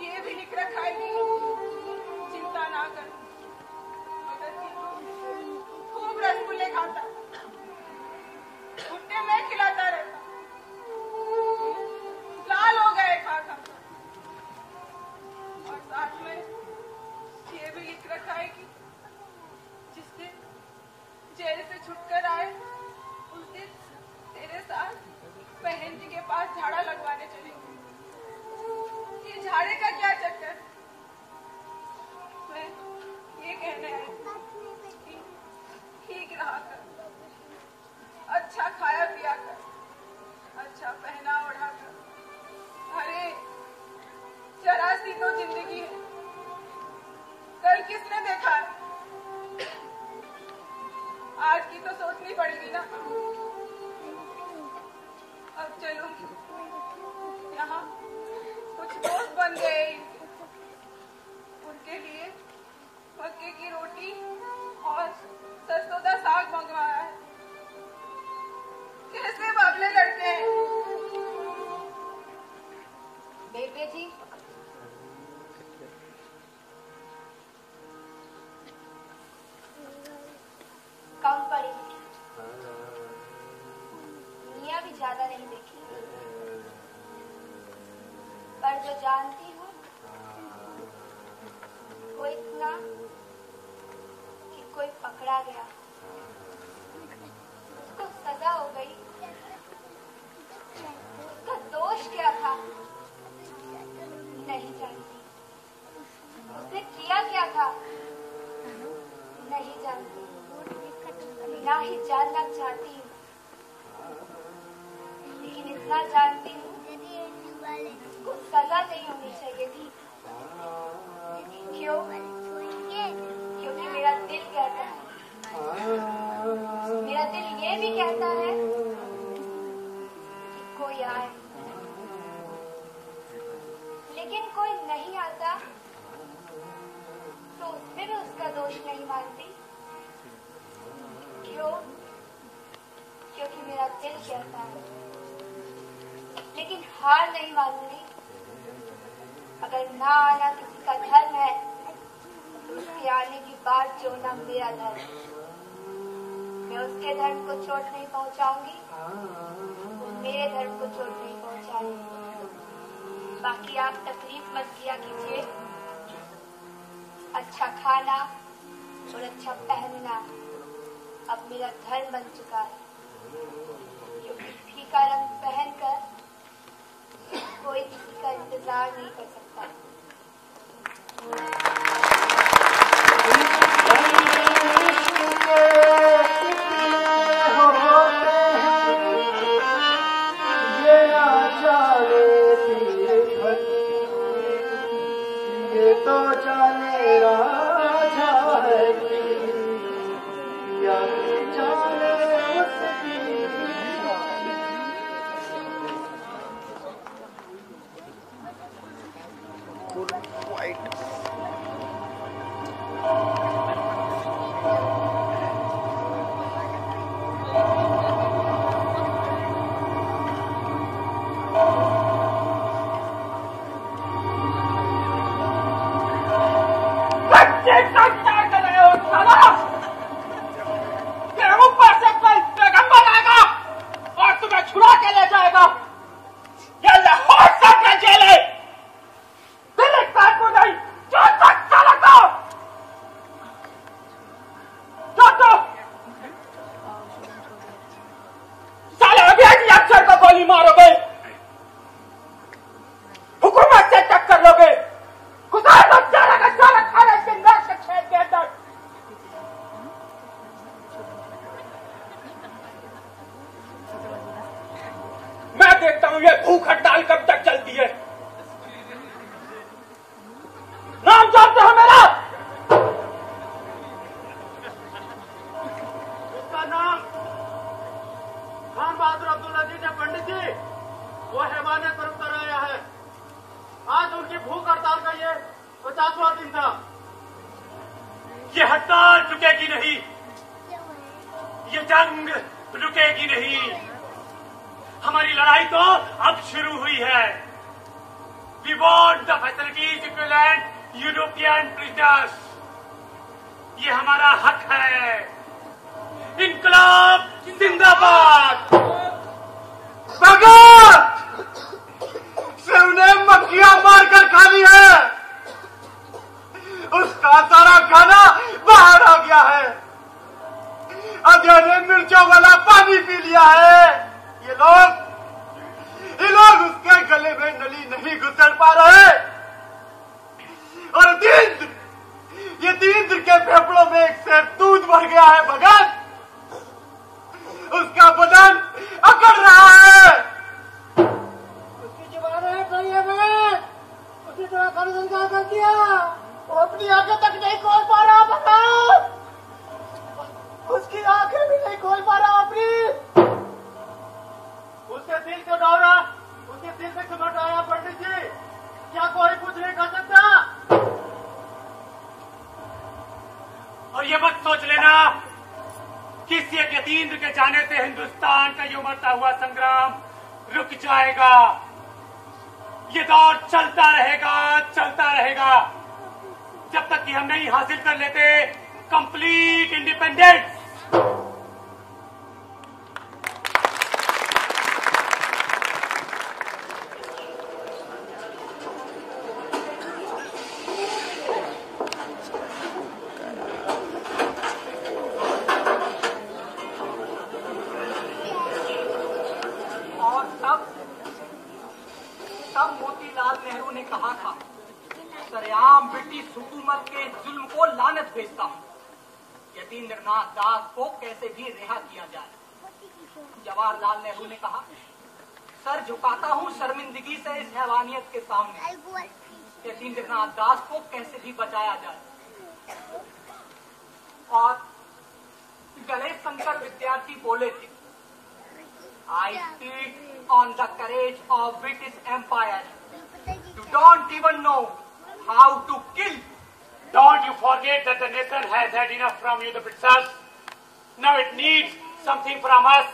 ये भी लिख रखा है कि चिंता ना कर। खूब रसगुल्ले खाता। खिलाता हो। गए रखा है जेल से छुटकर आए, उस तेरे साथ जी के पास झाड़ा लगवाने झाड़े का क्या चक्कर? मैं ये कहने आई ठीक रहा कर। अच्छा खाया, पिया कर। अच्छा पहना ओढ़ा कर अरे जरा सी तो ज़िंदगी है। कल किसने देखा? है इलाज की तो सोचनी पड़ेगी ना। अब चलो। यहाँ कुछ दोस्त बन गए। उनके लिए मक्के की रोटी और सरसों का साग मंगवाया है। कैसे बाबले लड़के? हैं बेटे जी चोट नहीं पहुंचाऊँगी। मेरे धर्म को चोट नहीं पहुंचाएँगे बाकी आप तकलीफ़ मत किया कीजिए। अच्छा खाना और अच्छा पहनना अब मेरा धर्म बन चुका है। क्योंकि फीका रंग पहनकर कोई किसी का इंतज़ार नहीं कर सकता। We want the facilities equivalent European prisoners ये हमारा हक है। इनकलाब जिंदाबाद। भगत! शिवने मक्खियाँ मारकर खानी है। उसका सारा खाना बाहर आ गया है। अजय ने मिर्चों वाला पानी पी लिया है। ये लोग लोग उसके गले में नली नहीं घुसड़ पा रहे। और दीन ये दीन के फेफड़ों में एक से दूध भर गया है, भगत। उसका बदन अकड़ रहा है। उसकी कर दिया। वो अपनी आँखें तक नहीं खोल पा रहा, भगत। उसकी आँखें भी उसके दिल से दौरा उसके दिल से क्यों आया पंडित जी। क्या कोई कुछ नहीं कर सकता? और ये मत सोच लेना, किसी यतीन्द्र के जाने से हिंदुस्तान का ये उमड़ता हुआ संग्राम रुक जाएगा। ये दौर चलता रहेगा चलता रहेगा। जब तक कि हम नहीं हासिल कर लेते कंप्लीट इंडिपेंडेंस से भी रिहा किया जाए। जवाहरलाल नेहरू ने कहा, सर, झुकाता हूँ शर्मिंदगी से इस हैवानियत के सामने। यतीम दास को कैसे भी बचाया जाए। और गणेश शंकर विद्यार्थी बोले थे I spit on the courage of British Empire you don't even know how to kill don't you forget that the nation has had enough from you the Britishers Now it needs something from us,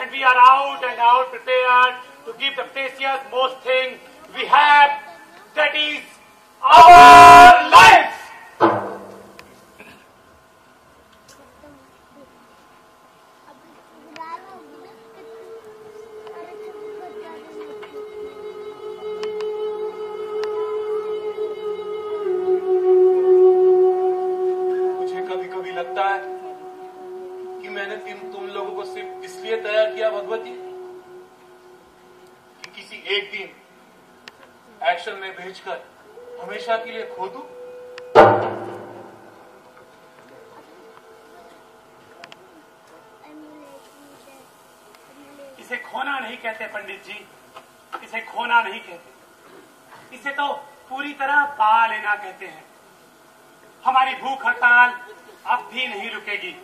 and we are out and out prepared to give the precious most thing we have, that is our lives. दिन ही रुकेगी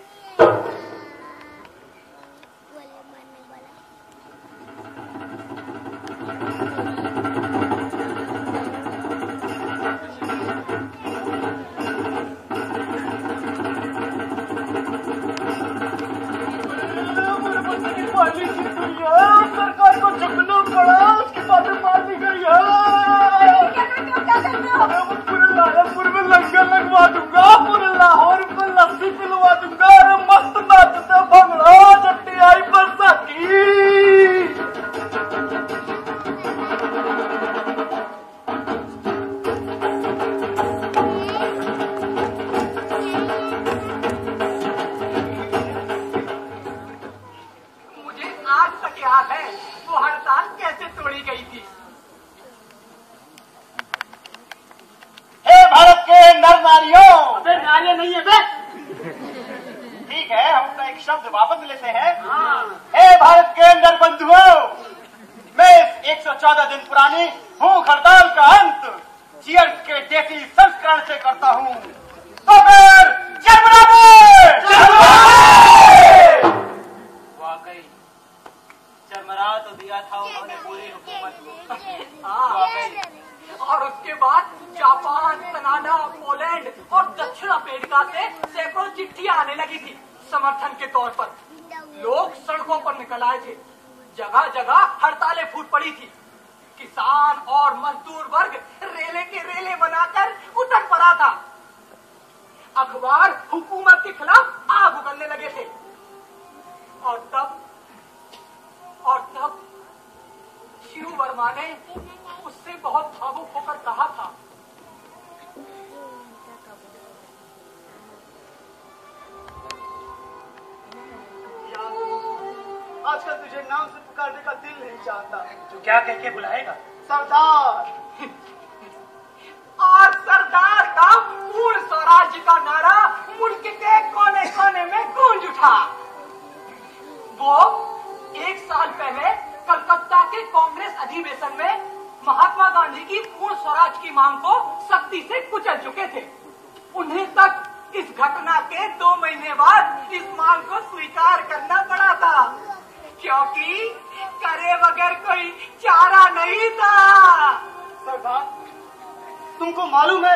मालूम है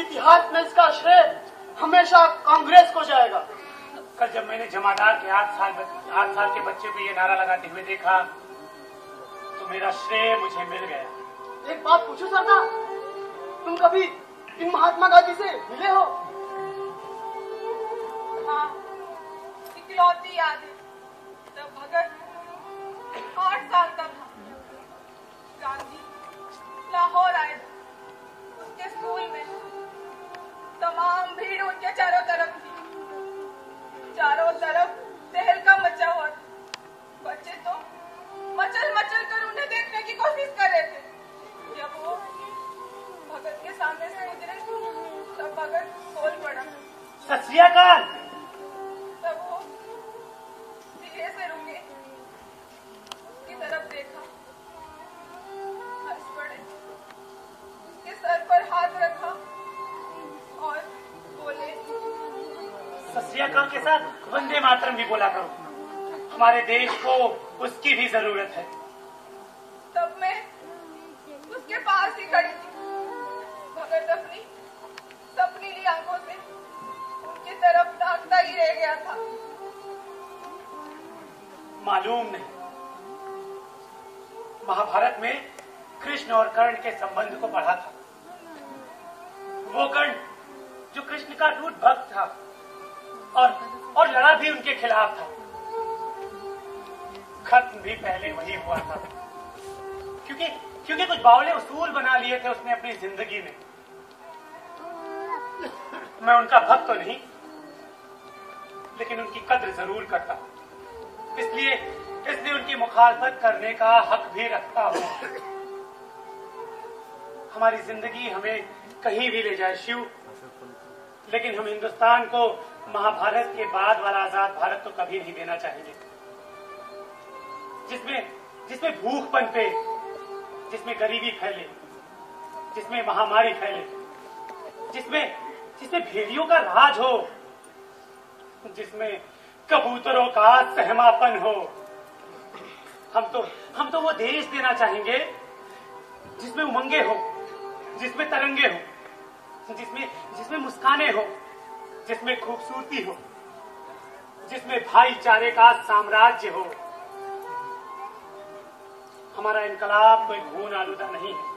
इतिहास में इसका श्रेय हमेशा कांग्रेस को जाएगा। कल जब मैंने जमादार के आठ साल आठ साल के बच्चे को ये नारा लगाते हुए देखा तो मेरा श्रेय मुझे मिल गया। एक बात पूछो सरदार तुम कभी इन महात्मा गांधी से मिले हो? हाँ इकलौती याद जब भगत आठ साल गांधी लाहौर आए थे। स्कूल में तमाम भीड़ उनके चारों तरफ़ थी। चारों तरफ़ तहलका मचा हुआ था। बच्चे तो मचल मचल कर उन्हें देखने की कोशिश कर रहे थे। जब वो भगत के सामने से गुजरे तब भगत बोल पड़ा। सत तब वो धीरे से रुके उसकी तरफ़ देखा। सर पर हाथ रखा और बोले श्री के साथ वंदे मातरम भी बोला करो। हमारे देश को उसकी भी ज़रूरत है। तब मैं उसके पास ही खड़ी थी। भगत अपनी सपनीली आँखों से उनकी तरफ़ ताकता ही रह गया था। मालूम नहीं महाभारत में कृष्ण और कर्ण के संबंध को पढ़ा था। वो कर्ण जो कृष्ण का टूट भक्त था और और लड़ा भी उनके खिलाफ था। खत्म भी पहले वही हुआ था। क्योंकि क्योंकि कुछ बावले उसूल बना लिए थे उसने अपनी ज़िंदगी में। मैं उनका भक्त तो नहीं, लेकिन उनकी कद्र ज़रूर करता इसलिए इसलिए उनकी मुखालफत करने का हक भी रखता हूँ। हमारी ज़िंदगी हमें कहीं भी ले जाए, शिव। लेकिन हम हिंदुस्तान को महाभारत के बाद वाला आज़ाद भारत तो कभी नहीं देना चाहेंगे। जिसमें जिसमें भूख पनपे जिसमें गरीबी फैले, जिसमें महामारी फैले, जिसमें जिसमें भेड़ियों का राज हो, जिसमें कबूतरों का सहमापन हो, हम तो हम तो वो देश देना चाहेंगे, जिसमें उमंगे हो, जिसमें तरंगे हो। जिसमें जिसमें मुस्काने हो, जिसमें खूबसूरती हो, जिसमें भाईचारे का साम्राज्य हो, हमारा इनकलाब कोई खून आलूदा नहीं है।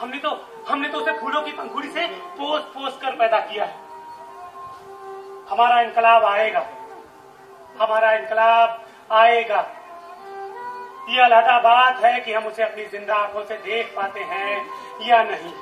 हमने तो हमने तो उसे फूलों की पंखुड़ी से पोस पोस कर पैदा किया है। हमारा इनकलाब आएगा। हमारा इनकलाब आएगा। ये अलहदा बात है कि हम उसे अपनी ज़िंदा आँखों से देख पाते हैं या नहीं।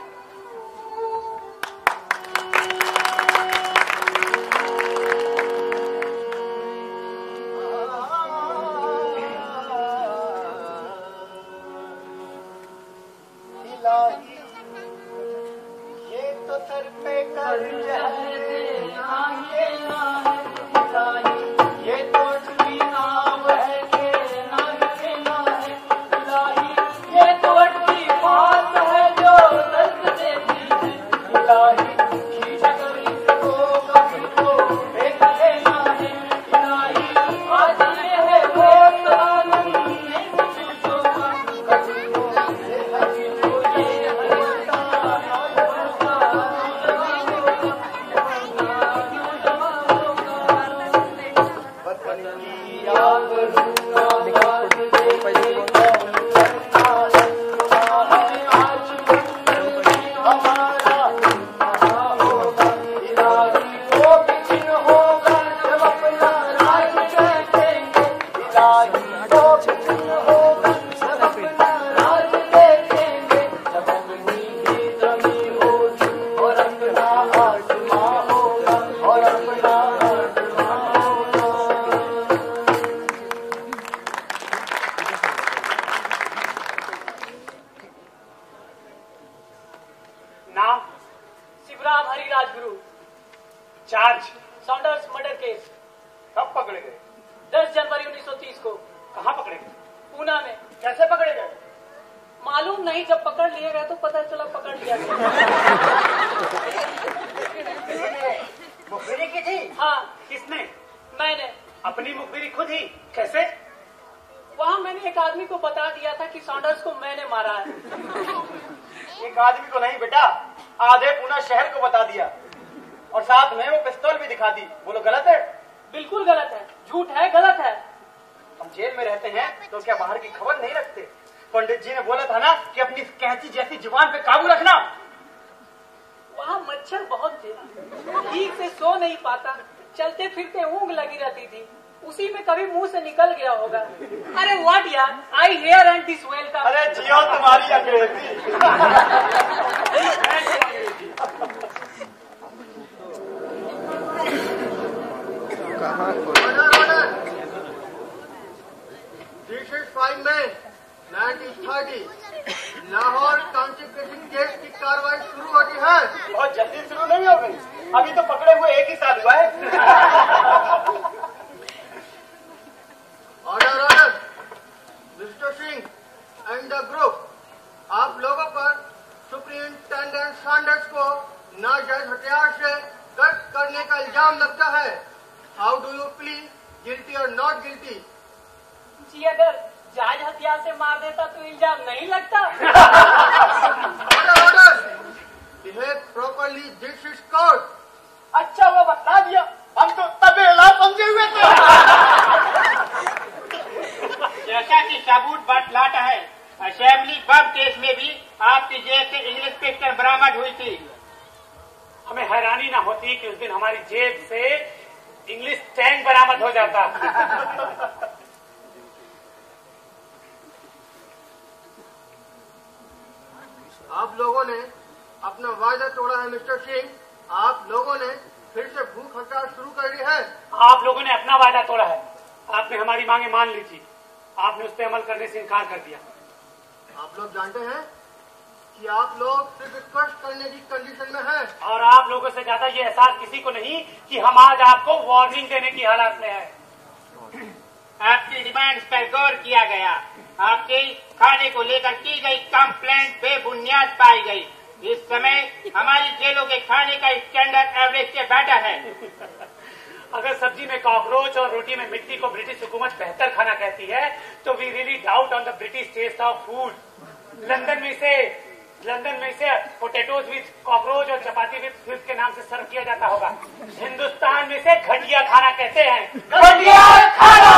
उसी में कभी मुँह से निकल गया होगा। अरे व्हाट यार? I here and this welcome अरे जियो तुम्हारी अंग्रेज़ी. This is 5 May 1930. Lahore conspiracy case की कार्रवाई शुरू होती है। बहुत जल्दी शुरू नहीं हो गई अभी तो पकड़े हुए एक ही साल हुआ है। Order order mister Singh and the group आप लोगों पर सुप्रिंटेंडेंट सैंडर्स को नाजायज हथियार से कट करने का इल्ज़ाम लगता है। How do you plead guilty और नॉट गिल्टी जी अगर जायज़ हथियार से मार देता तो इल्ज़ाम नहीं लगता। Order order behave properly this is court अच्छा वो बता दिया। हम तो तबेला समझे हुए थे जैसा कि सबूत बतलाता है असेंबली बम केस में भी आपकी जेब से इंग्लिश पिस्टल बरामद हुई थी। हमें हैरानी ना होती कि उस दिन हमारी जेब से इंग्लिश टैंक बरामद हो जाता। आप लोगों ने अपना वायदा तोड़ा है मिस्टर सिंह। आप लोगों ने फिर से भूख हड़ताल शुरू कर दी है। आप लोगों ने अपना वादा तोड़ा है। आपने हमारी मांगे मान ली थी। आपने उस पर अमल करने से इनकार कर दिया। आप लोग जानते हैं कि आप लोग सिर्फ़ स्पष्ट करने की कंडीशन में हैं। और आप लोगों से ज़्यादा ये एहसास किसी को नहीं कि हम आज आपको वार्निंग देने की हालात में है। आपकी डिमांड पर गौर किया गया। आपके खाने को लेकर की गई कंप्लेंट बेबुनियाद पाई गई। इस समय हमारी जेलों के खाने का स्टैंडर्ड एवरेज से बेटर है। अगर सब्ज़ी में कॉकरोच और रोटी में मिट्टी को ब्रिटिश हुकूमत बेहतर खाना कहती है तो we really doubt on the British taste of food London में से लंदन में से पोटेटोज विथ कॉकरोच और चपाती विथ स्विफ्ट के नाम से सर्व किया जाता होगा। हिंदुस्तान में से घटिया खाना कहते हैं। घटिया खाना!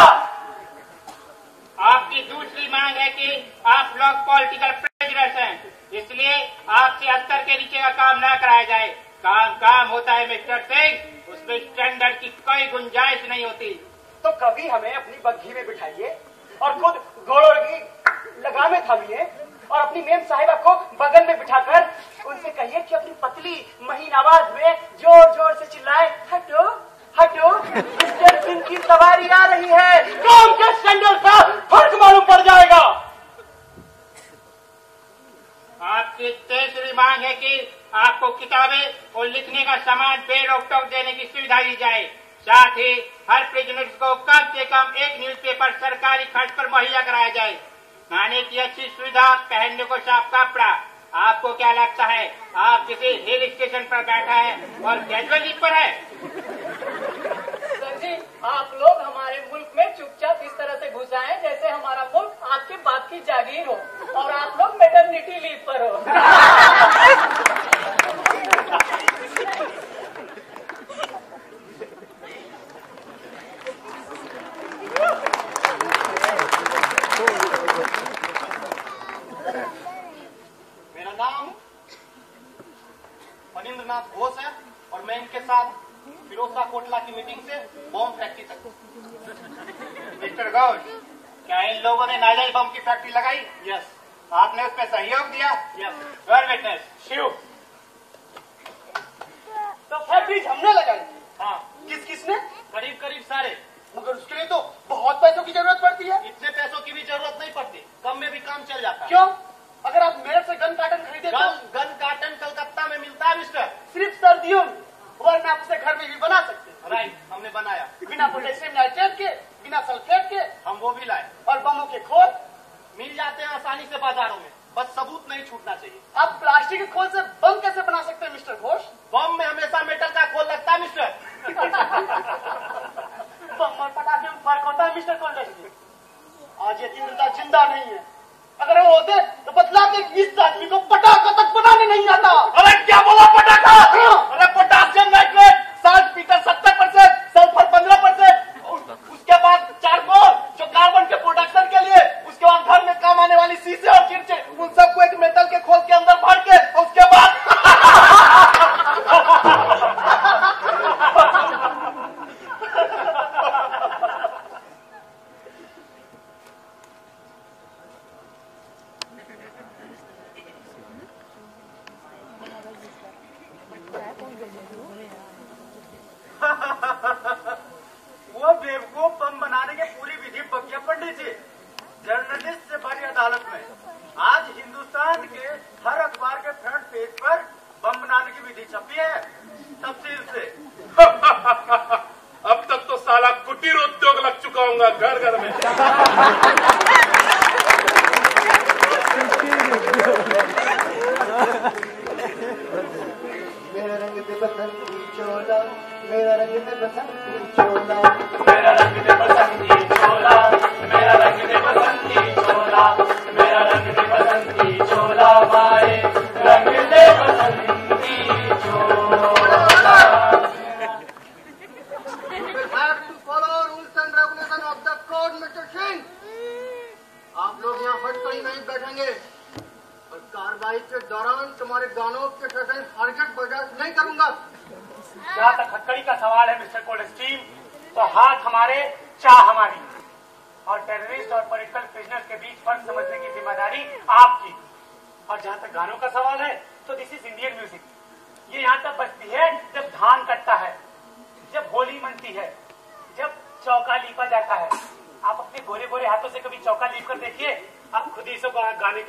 आपकी दूसरी मांग है कि आप लोग पॉलिटिकल इसलिए आपसे अस्तर के नीचे का काम न कराया जाए। काम काम होता है, मिस्टर सिंह। उसमें स्टैंडर्ड की कोई गुंजाइश नहीं होती। तो कभी हमें अपनी बग्घी में बिठाइए और खुद घोड़ों की लगामे थमिए और अपनी मेम साहिबा को बगल में बिठाकर उनसे कहिए कि अपनी पतली महीन आवाज़ में ज़ोर ज़ोर से चिल्लाए, हटो हटो, मिस्टर सिंह की सवारी आ रही है। काम के स्टैंडर्ड का फ़र्क मालूम पड़ जाएगा। आपकी तीसरी मांग है कि आपको किताबें और लिखने का सामान बेरोक टोक देने की सुविधा दी जाए। साथ ही हर प्रिजनर्स को कम से कम एक न्यूज़पेपर सरकारी खर्च पर मुहैया कराया जाए। खाने की अच्छी सुविधा, पहनने को साफ़ कपड़ा, आपको क्या लगता है? आप किसी हिल स्टेशन पर बैठा है और कैजुअल पर है? जी, आप लोग हमारे मुल्क में चुपचाप इस तरह से घुस आए जैसे हमारा मुल्क आपके बाप की जागीर हो और आप लोग मेटर्निटी लीव पर हो। मेरा नाम मनिंद्र नाथ घोष है और मैं इनके साथ फिरोजा कोटला की मीटिंग से बॉम्ब फैक्ट्री तक। मिस्टर गौश क्या इन लोगों ने नाजायज बम की फैक्ट्री लगाई? यस आपने उसमें सहयोग दिया? यस योर विटनेस शिव तो फैक्ट्री हमने लगाई? हाँ। किस किसने? करीब करीब सारे। मगर उसके लिए तो बहुत पैसों की ज़रूरत पड़ती है। इतने पैसों की भी ज़रूरत नहीं पड़ती। कम में भी काम चल जाता है। क्यों? अगर आप मेरठ से गन कार्टन खरीदे तो गन गन कार्टन कलकत्ता में मिलता है मिस्टर सिर्फ़ सर्दियों में। वरना आप उसे घर में भी बना सकते हैं। राइट हमने बनाया। बिना पोटेशियम नाइट्रेट के बिना सल्फेट के। हम वो भी लाए। और बमों के खोल। मिल जाते हैं आसानी से बाजारों में। बस सबूत नहीं छूटना चाहिए। आप प्लास्टिक के खोल से बम कैसे बना सकते हैं मिस्टर घोष? बम में हमेशा मेटल का खोल लगता है मिस्टर। बम और पटाखे में फ़र्क होता है मिस्टर कोल्डस जी आज ये तीव्रता ज़िंदा नहीं है। अगर वो होते तो बतला के इस आदमी को पटाखा तक बनाने नहीं आता। अरे क्या बोला पटाखा? हाँ। अरे पोटासियम नाइट्रेट साठ पीटर सत्तर परसेंट सल्फ़र पंद्रह परसेंट। उसके बाद चारकोल जो कार्बन के प्रोडक्शन के लिए उसके बाद घर में काम आने वाली शीशे और चिड़चे उन सबको एक मेटल के खोल के अंदर भर के उसके बाद मेरा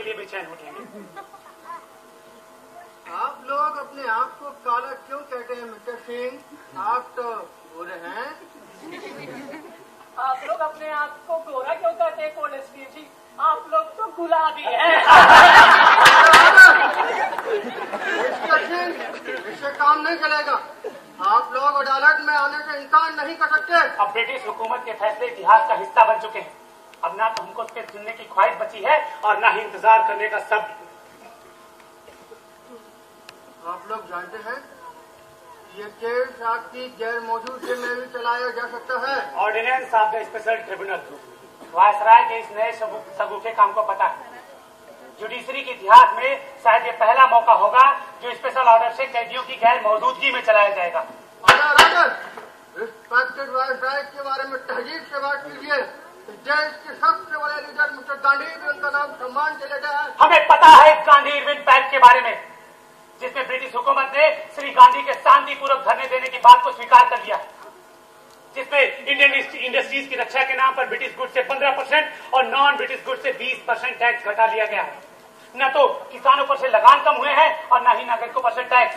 के लिए बेचैन उठेंगे आप लोग अपने आप को काला क्यों कहते हैं मिस्टर सिंह? आप तो गोरे हैं। आप लोग अपने आप को गोरा क्यों कहते हैं स्टीम जी? आप लोग तो गुलाबी हैं। मिस्टर सिंह इससे काम नहीं चलेगा। आप लोग अदालत में आने से इनकार नहीं कर सकते। अब ब्रिटिश हुकूमत के फैसले इतिहास का हिस्सा बन चुके हैं। अब ना तो हमको उसके सुनने की ख्वाहिश बची है और ना ही इंतज़ार करने का सब। आप लोग जानते हैं ये केस आपकी गैर मौजूदगी में भी चलाया जा सकता है। Ordinance of the special tribunal viceroy के इस नए सबू- सबूके काम को पता है। जुडिशरी के इतिहास में शायद ये पहला मौका होगा जो स्पेशल ऑर्डर से कैदियों की गैर मौजूदगी में चलाया जाएगा। रिस्पेक्टेड वायसराय के बारे में तहजीब से बात कीजिए। देश के सबसे बड़े लीडर मिस्टर गांधी भी उनका नाम सम्मान से लेता है। हमें पता है गांधी इरविन पैक्ट के बारे में जिसमें ब्रिटिश हुकूमत ने श्री गांधी के शांतिपूर्वक धरने देने की बात को स्वीकार कर लिया। जिसमें इंडियन इंडस्ट्रीज़ की रक्षा के नाम पर ब्रिटिश गुड से 15 परसेंट और नॉन ब्रिटिश गुड से 20 परसेंट टैक्स घटा लिया गया है। न तो किसानों पर से लगान कम हुए हैं और न ही नागरिकों पर से टैक्स।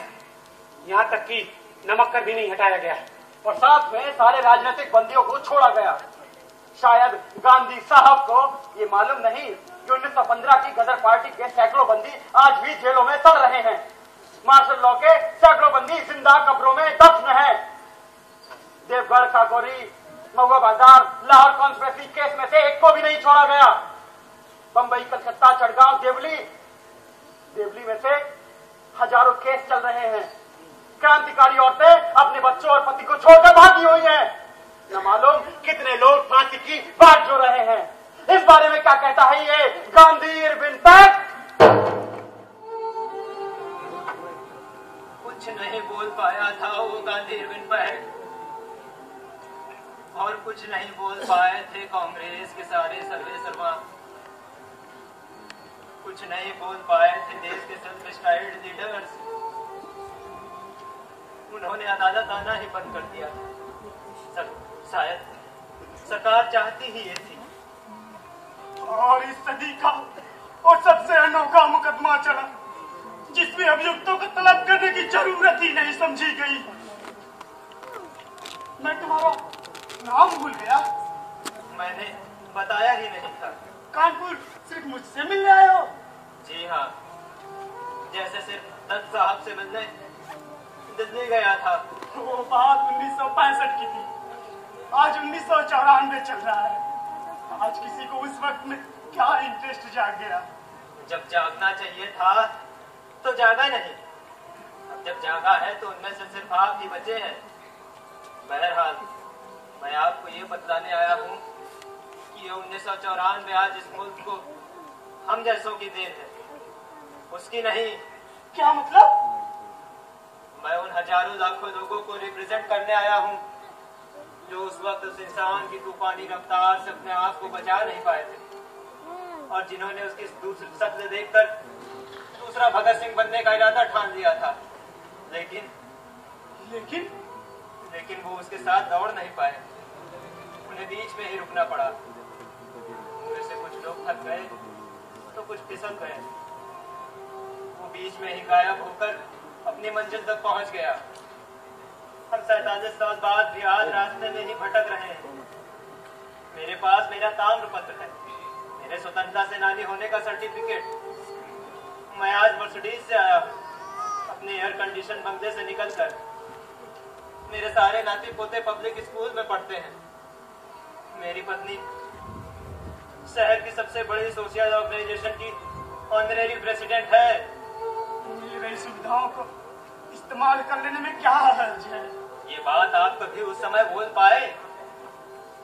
यहाँ तक कि नमक कर भी नहीं हटाया गया है। और साथ में सारे राजनीतिक बंदियों को छोड़ा गया शायद गांधी साहब को ये मालूम नहीं कि 1915 की गदर पार्टी के सैकड़ों बंदी आज भी जेलों में सड़ रहे हैं। मार्शल लॉ के सैकड़ों बंदी ज़िंदा कब्रों में दफन है। देवगढ़ काकोरी महुआ बाज़ार, लाहौर कॉन्स्पिरेसी केस में से एक को भी नहीं छोड़ा गया। बंबई, कलकत्ता, चढ़गांव, देवली देवली में से हज़ारों केस चल रहे हैं। क्रांतिकारी औरतें अपने बच्चों और पति को छोड़कर भागी हुई हैं। न मालूम कितने लोग फांसी की बात जो रहे हैं। इस बारे में क्या कहता है ये गांधी इरविन पैक्ट कुछ नहीं बोल पाया था वो गांधी इरविन पैक्ट और कुछ नहीं बोल पाए थे कांग्रेस के सारे सर्वे सर्वा कुछ नहीं बोल पाए थे देश के सेल्फ स्टाइल्ड लीडर्स उन्होंने अदालत आना ही बंद कर दिया। सर, शायद सरकार चाहती ही ये थी। और इस सदी का और सबसे अनोखा मुकदमा चला जिसमें अभियुक्तों को तलब करने की ज़रूरत ही नहीं समझी गई। मैं तुम्हारा नाम भूल गया। मैंने बताया ही नहीं था। कानपुर सिर्फ़ मुझसे मिलने आए हो? जी हाँ जैसे सिर्फ़ दत्त साहब से मिलने दिल्ली गया था। वो बात उन्नीस सौ पैंसठ की थी। आज उन्नीस सौ चौरानवे चल रहा है। आज किसी को उस वक्त में क्या इंटरेस्ट जाग गया? जब जागना चाहिए था तो जागा नहीं। अब जब जागा है तो उनमें से सिर्फ़ आप ही बचे हैं। बहरहाल मैं आपको ये बतलाने आया हूँ कि ये उन्नीस सौ चौरानवे आज इस मुल्क को हम जैसों की देन है। उसकी नहीं क्या मतलब? मैं उन हज़ारों लाखों लोगों को रिप्रेजेंट करने आया हूँ। जो उस वक्त उस इंसान की तूफानी रफ्तार से अपने आप को बचा नहीं पाए थे। और जिन्होंने उसकी दूसरी शक्ल देखकर दूसरा भगत सिंह बनने का इरादा ठान लिया था। लेकिन लेकिन लेकिन वो उसके साथ दौड़ नहीं पाए। उन्हें बीच में ही रुकना पड़ा। उनमें कुछ लोग थक गए तो कुछ फिसल गए। वो बीच में ही गायब होकर अपनी मंजिल तक पहुँच गया। हम सैतालीस साल बाद भी आज रास्ते में ही भटक रहे हैं। मेरे पास मेरा ताम्र पत्र है। मेरे स्वतंत्रता सेनानी होने का सर्टिफिकेट मैं आज मर्सिडीज से आया अपने एयर कंडीशन बंगले से निकलकर। मेरे सारे नाती पोते पब्लिक स्कूल में पढ़ते हैं। मेरी पत्नी शहर की सबसे बड़ी सोशल ऑर्गेनाइजेशन की ऑनरेरी प्रेसिडेंट है। मिल रही सुविधाओं को इस्तेमाल कर लेने में क्या हर्ज है? ये बात आप कभी उस समय बोल पाए?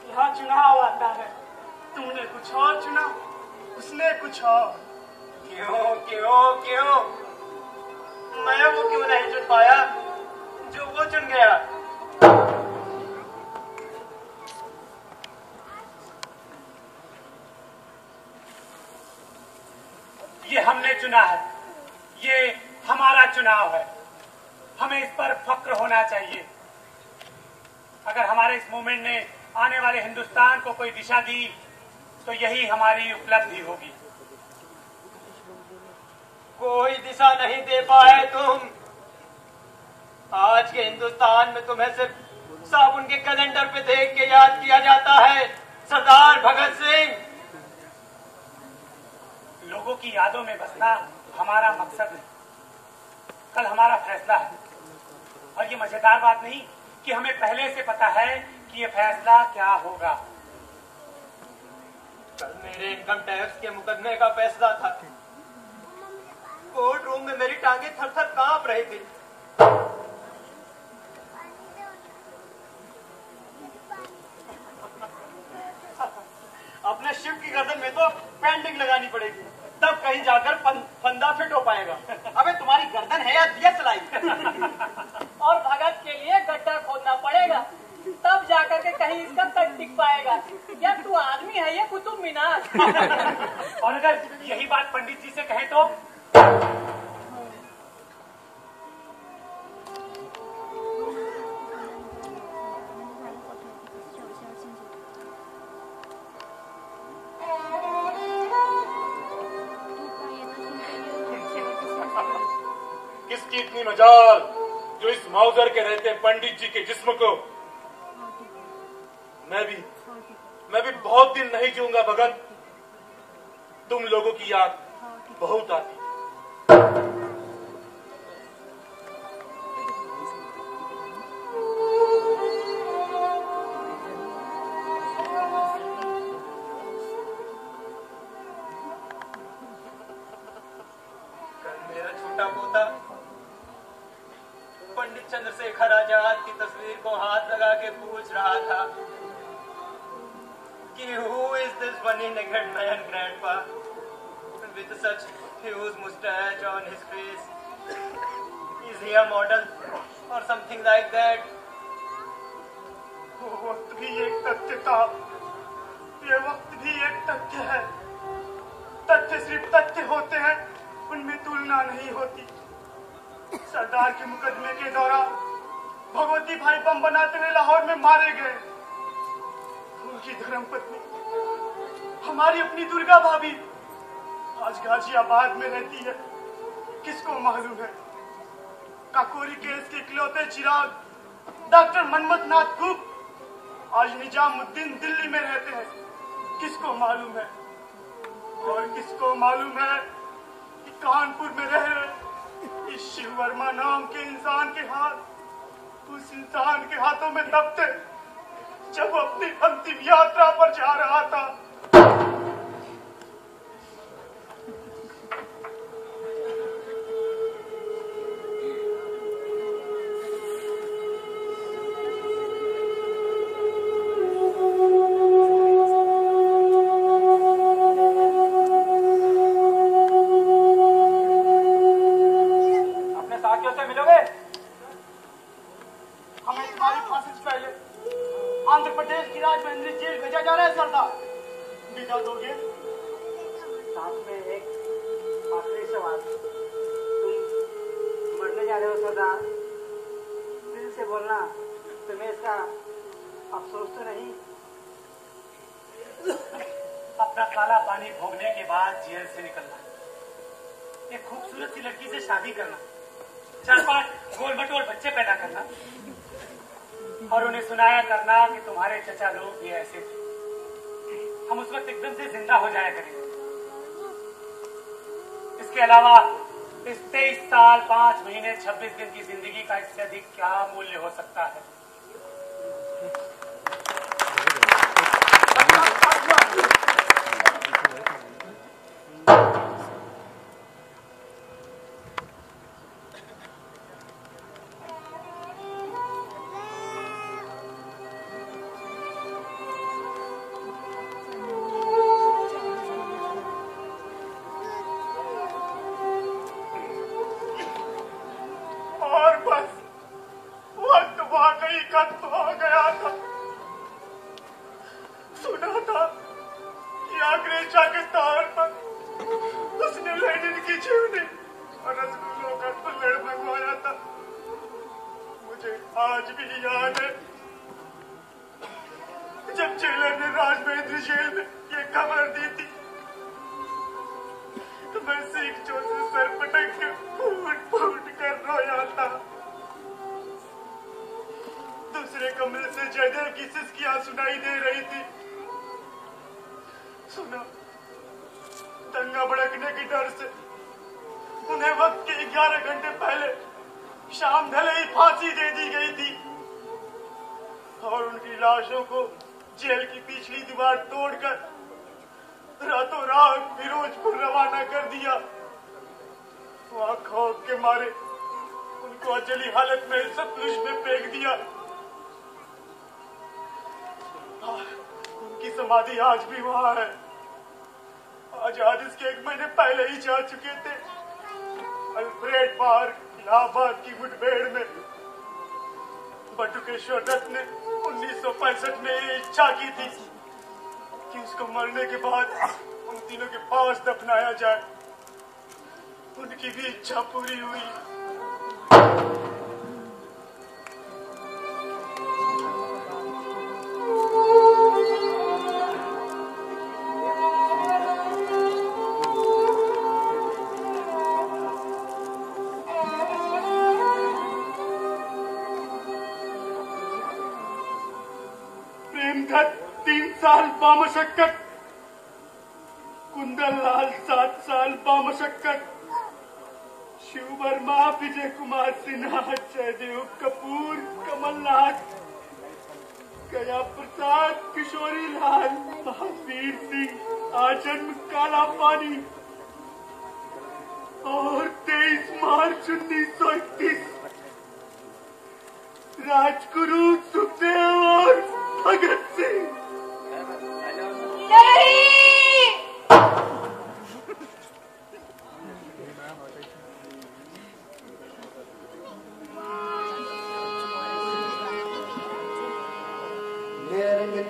यहाँ चुनाव आता है। तुमने कुछ और चुना उसने कुछ और। क्यों क्यों क्यों? मैं वो क्यों नहीं चुन पाया? जो वो चुन गया। ये हमने चुना है। ये हमारा चुनाव है। हमें इस पर फक्र होना चाहिए। अगर हमारे इस मूवमेंट ने आने वाले हिंदुस्तान को कोई दिशा दी तो यही हमारी उपलब्धि होगी। कोई दिशा नहीं दे पाए तुम। आज के हिंदुस्तान में तुम्हें सिर्फ़ साबुन के कैलेंडर पे देख के याद किया जाता है सरदार भगत सिंह। लोगों की यादों में बसना हमारा मकसद है। कल हमारा फैसला है। और ये मज़ेदार बात नहीं कि हमें पहले से पता है कि ये फैसला क्या होगा। कल मेरे इनकम टैक्स के मुकदमे का फैसला था। कोर्ट रूम में मेरी टांगे थर थर काँप रही थी अपने शिव की गर्दन में तो पेंडिंग लगानी पड़ेगी तब कहीं जाकर फं, फंदा फिट हो पाएगा अबे तुम्हारी गर्दन है या दिया चलाई और भगत के लिए गड्ढा खोदना पड़ेगा तब जाकर के कहीं इसका तट टिक पाएगा या तू आदमी है या कुतुब मीनार और अगर यही बात पंडित जी से कहे तो? किसकी इतनी मजाल जो इस माउजर के रहते पंडित जी के जिस्म को? मैं भी। मैं भी बहुत दिन नहीं जीऊँगा भगत। तुम लोगों की याद बहुत आती गाजियाबाद में रहती है। किसको मालूम है? काकोरी केस के इकलौते चिराग, डॉक्टर मनमथ नाथ गुप्त आज निजामुद्दीन दिल्ली में रहते हैं। किसको मालूम है? और किसको मालूम है कि कानपुर में रह रहे इस शिव वर्मा नाम के इंसान के हाथ, उस इंसान के हाथों में दबते, जब अपनी अंतिम यात्रा पर जा रहा था। एक खूबसूरत सी लड़की से शादी करना। चार पाँच गोल बटोल बच्चे पैदा करना। और उन्हें सुनाया करना कि तुम्हारे चचा लोग ये ऐसे थे। हम उस वक्त एकदम से ज़िंदा हो जाया करेंगे। इसके अलावा, इस तेईस साल, पाँच महीने, छब्बीस दिन की ज़िंदगी का इससे अधिक क्या मूल्य हो सकता है? समाधि आज भी वहाँ है। आज़ाद इसके एक महीने पहले ही जा चुके थे। अल्फ्रेड पार्क इलाहाबाद की मुठभेड़ में। बटुकेश्वर दत्त ने 1965 में ये इच्छा की थी कि उसको मरने के बाद उन तीनों के पास दफनाया जाए। उनकी भी इच्छा पूरी हुई।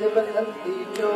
रंग जो बसंती जो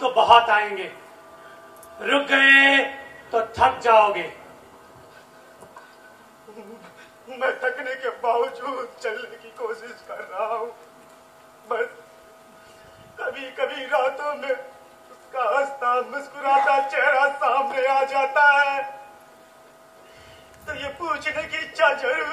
तो बहुत आएँगे। रुक गए तो थक जाओगे। मैं थकने के बावजूद चलने की कोशिश कर रहा हूँ। बस कभी कभी रातों में उसका हंसता, मुस्कुराता, चेहरा सामने आ जाता है। तो ये पूछने की इच्छा ज़रूर